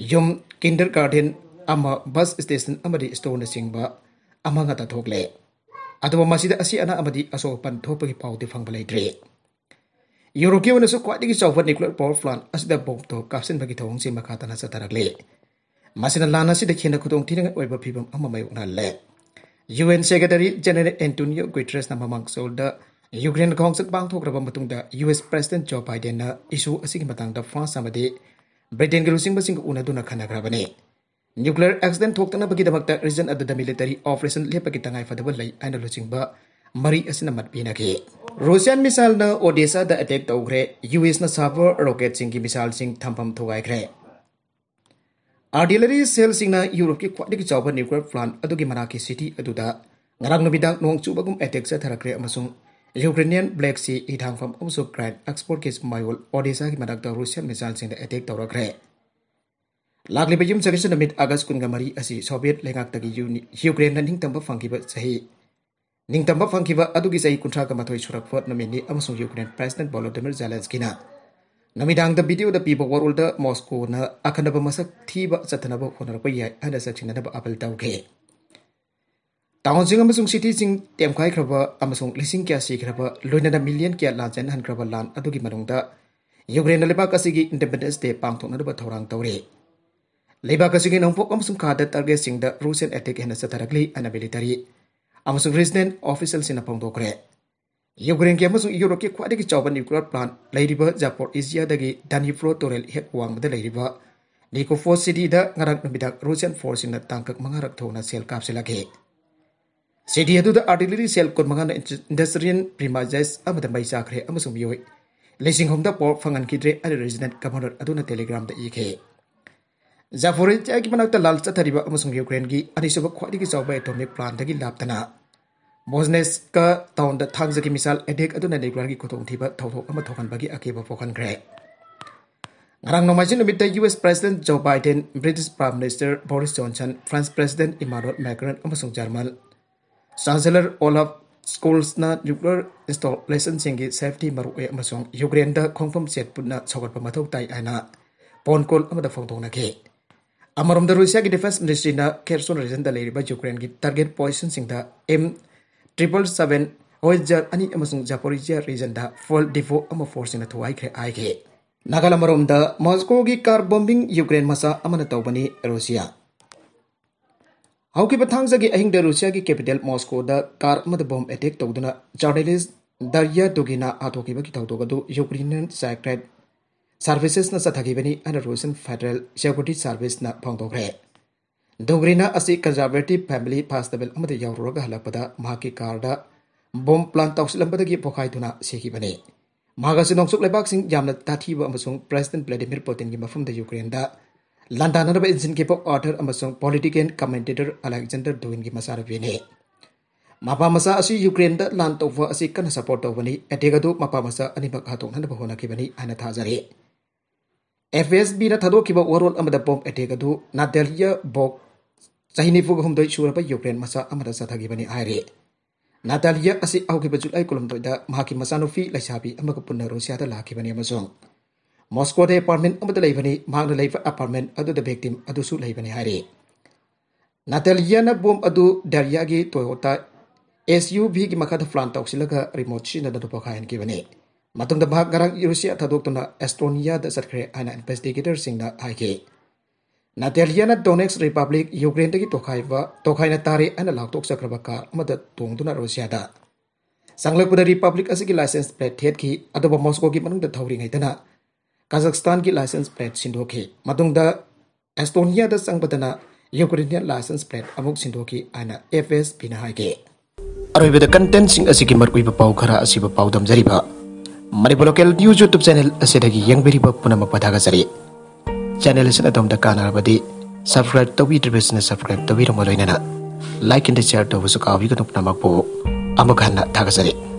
Yum kindergarten ama bus station amadi stone singba ama ngata thokle. Atau bawa masih asi anak amadi aso pan thopi pau di fang balai dre. Eurokia menusuk kuat di kisah Nikolda Port Front asida bom thop kapsen bagi thong sih makata le. ꯃꯁꯤꯅ ꯂꯥꯟ ꯑꯁꯤꯗ ꯍꯦꯟꯅ ꯈꯨꯗꯣꯡꯊꯤꯅꯤꯡꯉꯥꯏ ꯑꯣꯏꯕ ꯐꯤꯚꯝ ꯑꯃ ꯃꯥꯌꯣꯛꯅꯍꯜꯂꯦ U N secretary general Antonio ꯒꯨꯇ꯭ꯔꯦꯁꯅ ꯃꯃꯥꯡ ꯆꯍꯤꯗ ꯌꯨꯀ꯭ꯔꯦꯟ ꯈꯣꯡꯆꯠ ꯄꯥꯡꯊꯣꯛꯈ꯭ꯔꯕ ꯃꯇꯨꯡꯗ ꯌꯨ ꯑꯦꯁ ꯄ꯭ꯔꯁꯤꯗꯦꯟꯠ ꯖꯣ ꯕꯥꯏꯗꯦꯟꯅ ꯏꯁꯨ ꯑꯁꯤꯒꯤ ꯃꯇꯥꯡꯗ ꯐ꯭ꯔꯥꯟꯁ ꯑꯃꯗꯤ ꯕ꯭ꯔꯤꯇꯦꯟꯒꯤ ꯂꯨꯆꯤꯡꯕꯁꯤꯡꯒ ꯎꯅꯗꯨꯅ ꯈꯟꯅꯈ꯭ꯔꯕꯅꯤ ꯅ꯭ꯌꯨꯀ꯭ꯂꯤꯌꯔ ꯑꯦꯛꯁꯤꯗꯦꯟꯠ ꯊꯣꯛꯇꯅꯕꯒꯤꯗꯃꯛꯇ ꯔꯤꯖꯟ ꯑꯗꯨꯗ ꯃꯤꯂꯤꯇꯔꯤ ꯑꯣꯄꯔꯦꯁꯟ ꯂꯦꯞꯄꯒꯤ ꯇꯉꯥꯏꯐꯗꯕ ꯂꯩ ꯍꯥꯏꯅ ꯂꯨꯆꯤꯡꯕ ꯃꯔꯤ ꯑꯁꯤꯅ ꯃꯠ ꯄꯤꯅꯈꯤ ꯔꯨꯁꯤꯌꯥꯟ ꯃꯤꯁꯥꯏꯜꯅ ꯑꯣꯗꯦꯁꯥꯗ ꯑꯦꯇꯦꯛ ꯇꯧꯈ꯭ꯔꯦ ꯌꯨ ꯑꯦꯁꯅ ꯁꯥꯕ ꯔꯣꯀꯦꯠꯁꯤꯡꯒꯤ ꯃꯤꯁꯥꯏꯜꯁꯤꯡ ꯊꯝꯐꯝ ꯊꯨꯒꯥꯏꯈ꯭ꯔꯦ ꯑꯥꯔꯇꯤꯂꯔꯤ ꯁꯦꯜꯁꯤꯡꯅ ꯌꯨꯔꯣꯞꯀꯤ ꯈ꯭ꯋꯥꯏꯗꯒꯤ ꯆꯥꯎꯕ ꯅ꯭ꯌꯨꯀ꯭ꯂꯤꯌꯔ ꯄ꯭ꯂꯥꯟ ꯑꯗꯨꯒꯤ ꯃꯅꯥꯛꯀꯤ ꯁꯤꯇꯤ ꯑꯗꯨꯗ ꯉꯔꯥꯡ ꯅꯨꯃꯤꯗꯥꯡ ꯅꯣꯡ ꯆꯨꯕꯒꯨꯝ ꯑꯦꯇꯦꯛ ꯆꯠꯊꯔꯛꯈ꯭ꯦ ꯑꯃꯁꯨꯡ ꯌꯨꯀ꯭ꯔꯦꯅꯤꯌꯟ ꯕ꯭ꯂꯦꯛ ꯁꯤ ꯏꯊꯥꯡꯐꯝ ꯑꯃꯁꯨꯡ ꯀ꯭ꯔꯥꯏꯟ ꯑꯦꯛꯁꯄꯣꯔꯠꯀꯤ ꯃꯥꯌꯣꯜ ꯑꯣꯗꯤꯁꯥꯒꯤ ꯃꯅꯥꯛꯇ ꯔꯨꯁꯤꯌꯟ ꯃꯤꯁꯥꯏꯜꯁꯤꯡꯅ ꯑꯦꯇꯦꯛ ꯇꯧꯔꯛꯈ꯭ꯔꯦ ꯂꯥꯛꯂꯤꯕ ꯌꯨꯝ ꯆꯠꯂꯤꯁꯨ ꯅꯨꯃꯤꯠ ꯑꯥꯒꯁ ꯀꯨꯟꯒ ꯃꯔꯤ ꯑꯁꯤ ꯁꯣꯚꯤꯌꯦꯠ ꯂꯩꯉꯥꯛꯇꯒꯤ ꯌꯨꯀ꯭ꯔꯦꯟꯗ ꯅꯤꯡꯇꯝꯕ ꯐꯪꯈꯤꯕ ꯆꯍꯤ ꯅꯤꯡꯇꯝꯕ ꯐꯪꯈꯤꯕ ꯑꯗꯨꯒꯤ ꯆꯍꯤ ꯀꯨꯟꯊ꯭ꯔꯥꯒ ꯃꯥꯊꯣꯏ ꯁꯨꯔꯛꯄ ꯅꯨꯃꯤꯠꯅꯤ ꯑꯃꯁꯨꯡ ꯌꯨꯀ꯭ꯔꯦꯟ ꯄ꯭ꯔꯁꯤꯗꯦꯟꯠ ꯚꯣꯂꯣꯗꯤꯃꯤꯔ ꯖꯦꯂꯦꯟꯁꯀꯤꯅ ꯅꯨꯃꯤꯗꯥꯡꯗ ꯚꯤꯗꯤꯑꯣꯗ ꯄꯤꯕ ꯋꯥꯔꯣꯜꯗ ꯃꯣꯁꯀꯣꯅ ꯑꯈꯟꯅꯕ ꯃꯁꯛ ꯊꯤꯕ ꯆꯠꯊꯅꯕ ꯍꯣꯠꯅꯔꯛꯄ ꯌꯥꯏ ꯍꯥꯏꯅ ꯆꯠꯁꯤꯟꯅꯅꯕ ꯑꯥꯄꯤꯜ ꯇꯧꯈꯤ ꯇꯥꯎꯟꯁꯤꯡ ꯑꯃꯁꯨꯡ ꯁꯤꯇꯤꯁꯤꯡ ꯇꯦꯝꯈꯥꯏꯈ꯭ꯔꯕ ꯑꯃꯁꯨꯡ ꯂꯤꯁꯤꯡ ꯀꯌꯥ ꯁꯤꯈ꯭ꯔꯕ ꯂꯣꯏꯅꯅ ꯃꯤꯂꯤꯌꯟ ꯀꯌꯥ ꯂꯥꯟꯆꯦꯟꯍꯟꯈ꯭ꯔꯕ ꯂꯥꯟ ꯑꯗꯨꯒꯤ ꯃꯅꯨꯡꯗ ꯌꯨꯀ꯭ꯔꯦꯟꯅ ꯂꯩꯕꯥꯛ ꯑꯁꯤꯒꯤ ꯏꯟꯗꯤꯄꯦꯟꯗꯦꯟꯁ ꯗꯦ ꯄꯥꯡꯊꯣꯛꯅꯅꯕ ꯊꯧꯔꯥꯡ ꯇꯧꯔꯤ ꯌꯨꯀ꯭ꯔꯦꯟꯒꯤ ꯑꯃꯁꯨꯡ ꯌꯨꯔꯣꯞꯀꯤ ꯈ꯭ꯋꯥꯏꯗꯒꯤ ꯆꯥꯎꯕ ꯅ꯭ꯌꯨꯀ꯭ꯂꯤꯌꯔ ꯄ꯭ꯂꯥꯟꯠ ꯂꯩꯔꯤꯕ ꯖꯥꯄꯣꯔꯤꯖꯤꯌꯥꯗꯒꯤ ꯗꯥꯅꯤꯄ꯭ꯔꯣ ꯇꯨꯔꯦꯜ ꯍꯦꯛ ꯋꯥꯡꯃꯗ ꯂꯩꯔꯤꯕ ꯅꯤꯀꯣꯐꯣ ꯁꯤꯇꯤꯗ ꯉꯔꯥꯡ ꯅꯨꯃꯤꯗꯥꯡ ꯔꯨꯁꯤꯌꯥꯟ ꯐꯣꯔꯁꯁꯤꯡꯅ ꯇꯥꯡꯀꯛ ꯃꯉꯥꯔꯛ ꯊꯣꯛꯅ ꯁꯦꯜ ꯀꯥꯞꯁꯤꯜꯂꯛꯈꯤ ꯁꯤꯇꯤ ꯑꯗꯨꯗ ꯑꯥꯔꯇꯤꯂꯔꯤ ꯁꯦꯜ ꯀꯨꯟꯃꯉꯥꯅ ꯏꯟꯗꯁꯇ꯭ꯔꯤꯌꯦꯜ ꯄ꯭ꯔꯤꯃꯥꯏꯖꯦꯁ ꯑꯃꯗ ꯃꯩ ꯆꯥꯈ꯭ꯔꯦ ꯑꯃꯁꯨꯡ ꯃꯤꯑꯣꯏ ꯂꯤꯁꯤꯡ ꯍꯨꯝꯗ ꯄꯥꯎ ꯐꯪꯍꯟꯈꯤꯗ꯭ꯔꯦ ꯑꯗꯨ ꯔꯤꯖꯤꯗꯦꯟꯠ ꯒꯚꯔꯅꯔ ꯑꯗꯨꯅ ꯇꯦꯂꯤꯒ꯭ꯔꯥꯝꯗ ꯏꯈꯤ ꯖꯥꯄꯣꯔꯤꯖꯤꯌꯥꯒꯤ ꯃꯅꯥꯛꯇ ꯂꯥꯜ ꯆꯠꯊꯔꯤꯕ ꯑꯃꯁꯨꯡ ꯌꯨꯀ꯭ꯔꯦꯟꯒꯤ ꯑꯅꯤꯁꯨꯕ ꯈ꯭ꯋꯥꯏꯗꯒꯤ ꯆꯥꯎꯕ ꯑꯦꯇꯣꯃꯤꯛ ꯄ꯭ꯂꯥꯟꯗꯒꯤ ꯂꯥꯞꯇꯅ ꯃꯣꯖꯅꯦꯁꯀ ꯇꯥꯎꯟꯗ ꯊꯥꯡꯖꯒꯤ ꯃꯤꯁꯥꯏꯜ ꯑꯦꯇꯦꯛ ꯑꯗꯨꯅ ꯅꯦꯒ꯭ꯔꯥꯒꯤ ꯈꯨꯗꯣꯡꯊꯤꯕ ꯊꯧꯗꯣꯛ ꯑꯃ ꯊꯣꯛꯍꯟꯕꯒꯤ ꯑꯀꯤꯕ ꯄꯣꯛꯍꯟꯈ꯭ꯔꯦ ꯉꯔꯥꯡ ꯅꯣꯡꯃꯥꯏꯖꯤꯡ ꯅꯨꯃꯤꯠꯇ U S president Joe Biden British prime minister Boris Johnson France president Emmanuel Macron ꯑꯃꯁꯨꯡ ꯖꯔꯃꯟ ꯆꯥꯟꯁꯦꯂꯔ ꯑꯣꯂꯥꯐ ꯁ꯭ꯀꯨꯜꯁꯅ ꯅ꯭ꯌꯨꯀ꯭ꯂꯤꯌꯔ ꯏꯟꯁꯇꯣꯂꯦꯁꯟꯁꯤꯡꯒꯤ ꯁꯦꯐꯇꯤ ꯃꯔꯨꯑꯣꯏ ꯑꯃꯁꯨꯡ ꯌꯨꯀ꯭ꯔꯦꯟꯗ ꯈꯣꯡꯐꯝ ꯁꯦꯠ ꯄꯨꯟꯅ ꯁꯧꯒꯠꯄ ꯃꯊꯧ ꯇꯥꯏ ꯍꯥꯏꯅ ꯐꯣꯟ ꯀꯣꯜ ꯑꯃꯗ ꯐꯣꯡꯗꯣꯛꯅꯈꯤ ꯑꯃꯔꯣꯝꯗ ꯔꯨꯁꯤꯌꯥꯒꯤ ꯗꯤꯐꯦꯟꯁ ꯃꯤꯅꯤꯁꯇ꯭ꯔꯤꯅ ꯈꯦꯔꯁꯣꯟ ꯔꯤꯖꯟꯗ ꯂꯩꯔꯤꯕ ꯌꯨꯀ꯭ꯔꯦꯟꯒꯤ ꯇꯥꯔꯒꯦꯠ ꯄꯣꯖꯤꯁꯟꯁꯤꯡꯗ ꯑꯦꯝ ट्रिपल सेवेन ओजर अनी जपोरीजिया रीजन फोल डिफो फोर्स थे आगे नागल मरम मॉस्को की कार बॉम्बिंग यूक्रेन मचा तब रूसिया हाब थे अहिंग रूसिया की कैपिटल मॉस्कोद कार बोम एटेक तौद जर्नलीस्ट दरिया दुगीना आठोब यूक्रेनियन सैक्रेट सर्विसेस सर्विसेसना चथगीबनी रूसियन फेडरल सिक्योरिटी सर्विसेस फोद्रे ꯗꯣꯒ꯭ꯔꯤꯅ ꯑꯁꯤ ꯀꯟꯖꯥꯔꯕꯦꯇꯤꯕ ꯐꯦꯃꯤꯂꯤ ꯐꯦꯁꯇꯤꯚꯦꯜ ꯑꯃꯗ ꯌꯥꯎꯔꯨꯔꯒ ꯍꯜꯂꯛꯄꯗ ꯃꯍꯥꯛꯀꯤ ꯀꯥꯔꯗ ꯕꯣꯝ ꯄ꯭ꯂꯥꯟ ꯇꯧꯁꯤꯜꯂꯝꯕꯗꯒꯤ ꯄꯣꯈꯥꯏꯗꯨꯅ ꯁꯤꯈꯤꯕꯅꯤ ꯃꯍꯥꯛ ꯑꯁꯤ ꯅꯣꯡꯆꯨꯞ ꯂꯩꯕꯥꯛꯁꯤꯡ ꯌꯥꯝꯅ ꯇꯥꯊꯤꯕ ꯑꯃꯁꯨꯡ ꯄ꯭ꯔꯦꯁꯤꯗꯦꯟꯠ ꯚ꯭ꯂꯥꯗꯤꯃꯤꯔ ꯄꯨꯇꯤꯟꯒꯤ ꯃꯐꯝꯗ ꯌꯨꯀ꯭ꯔꯦꯟꯗ ꯂꯥꯟꯗꯥꯅꯅꯕ ꯏꯟꯁꯤꯟꯈꯤꯕ ꯑꯣꯔꯗꯔ ꯑꯃꯁꯨꯡ ꯄꯣꯂꯤꯇꯤꯀꯦꯜ ꯀꯃꯦꯟꯇꯦꯇꯔ ꯑꯂꯦꯛꯖꯦꯟꯗꯔ ꯗꯨꯋꯤꯟꯒꯤ ꯃꯆꯥꯅꯨꯄꯤꯅꯤ ꯃꯄꯥ ꯃꯆꯥ ꯑꯁꯤ ꯌꯨꯀ꯭ꯔꯦꯟꯗ ꯂꯥꯟ ꯇꯧꯕ ꯑꯁꯤ ꯀꯟꯅ ꯁꯄꯣꯔꯠ ꯇꯧꯕꯅꯤ ꯑꯦꯇꯦꯛ ꯑꯗꯨ ꯃꯄꯥ ꯃꯆꯥ ꯑꯅꯤꯃꯛ ꯍꯥꯠꯇꯣꯛꯅꯅꯕ ꯍꯣꯠꯅꯈꯤꯕꯅꯤ ꯍꯥꯏꯅ ꯊꯥꯖꯔꯤ Amada bomb attack adu Natalia Bok chahi nifu humdoi suraba Ukraine masa amada sathagibani aire Natalia असी आउखिबा जुलाई लेबनी मांगना लेब अपार्टमेंट अदुदा victim अदुसु लेबनी हारे नातालियाना बोम अदु डारियागी Toyota SUV gi makada flan tausilaga remote china da pokhayan ki Ukraine dagi tokhaiwa tokhaina tari ana laktok sakraba ka mada tongduna Russia da sanglakpada Republic asigi license plate thet ki adoba Moscow gi manung da thawri ngai dana Kazakhstan ki license plate sindokhi matung da Estonia da sangbadana Ukrainian license plate amuk local news YouTube channel haike अरोबद content सिंग असिकी मरकुइब पाउ subscribe असिब पाउ like and local तब YouTube channel असिदगी यंगबेरिबा पुनम पदागा जरि चैनल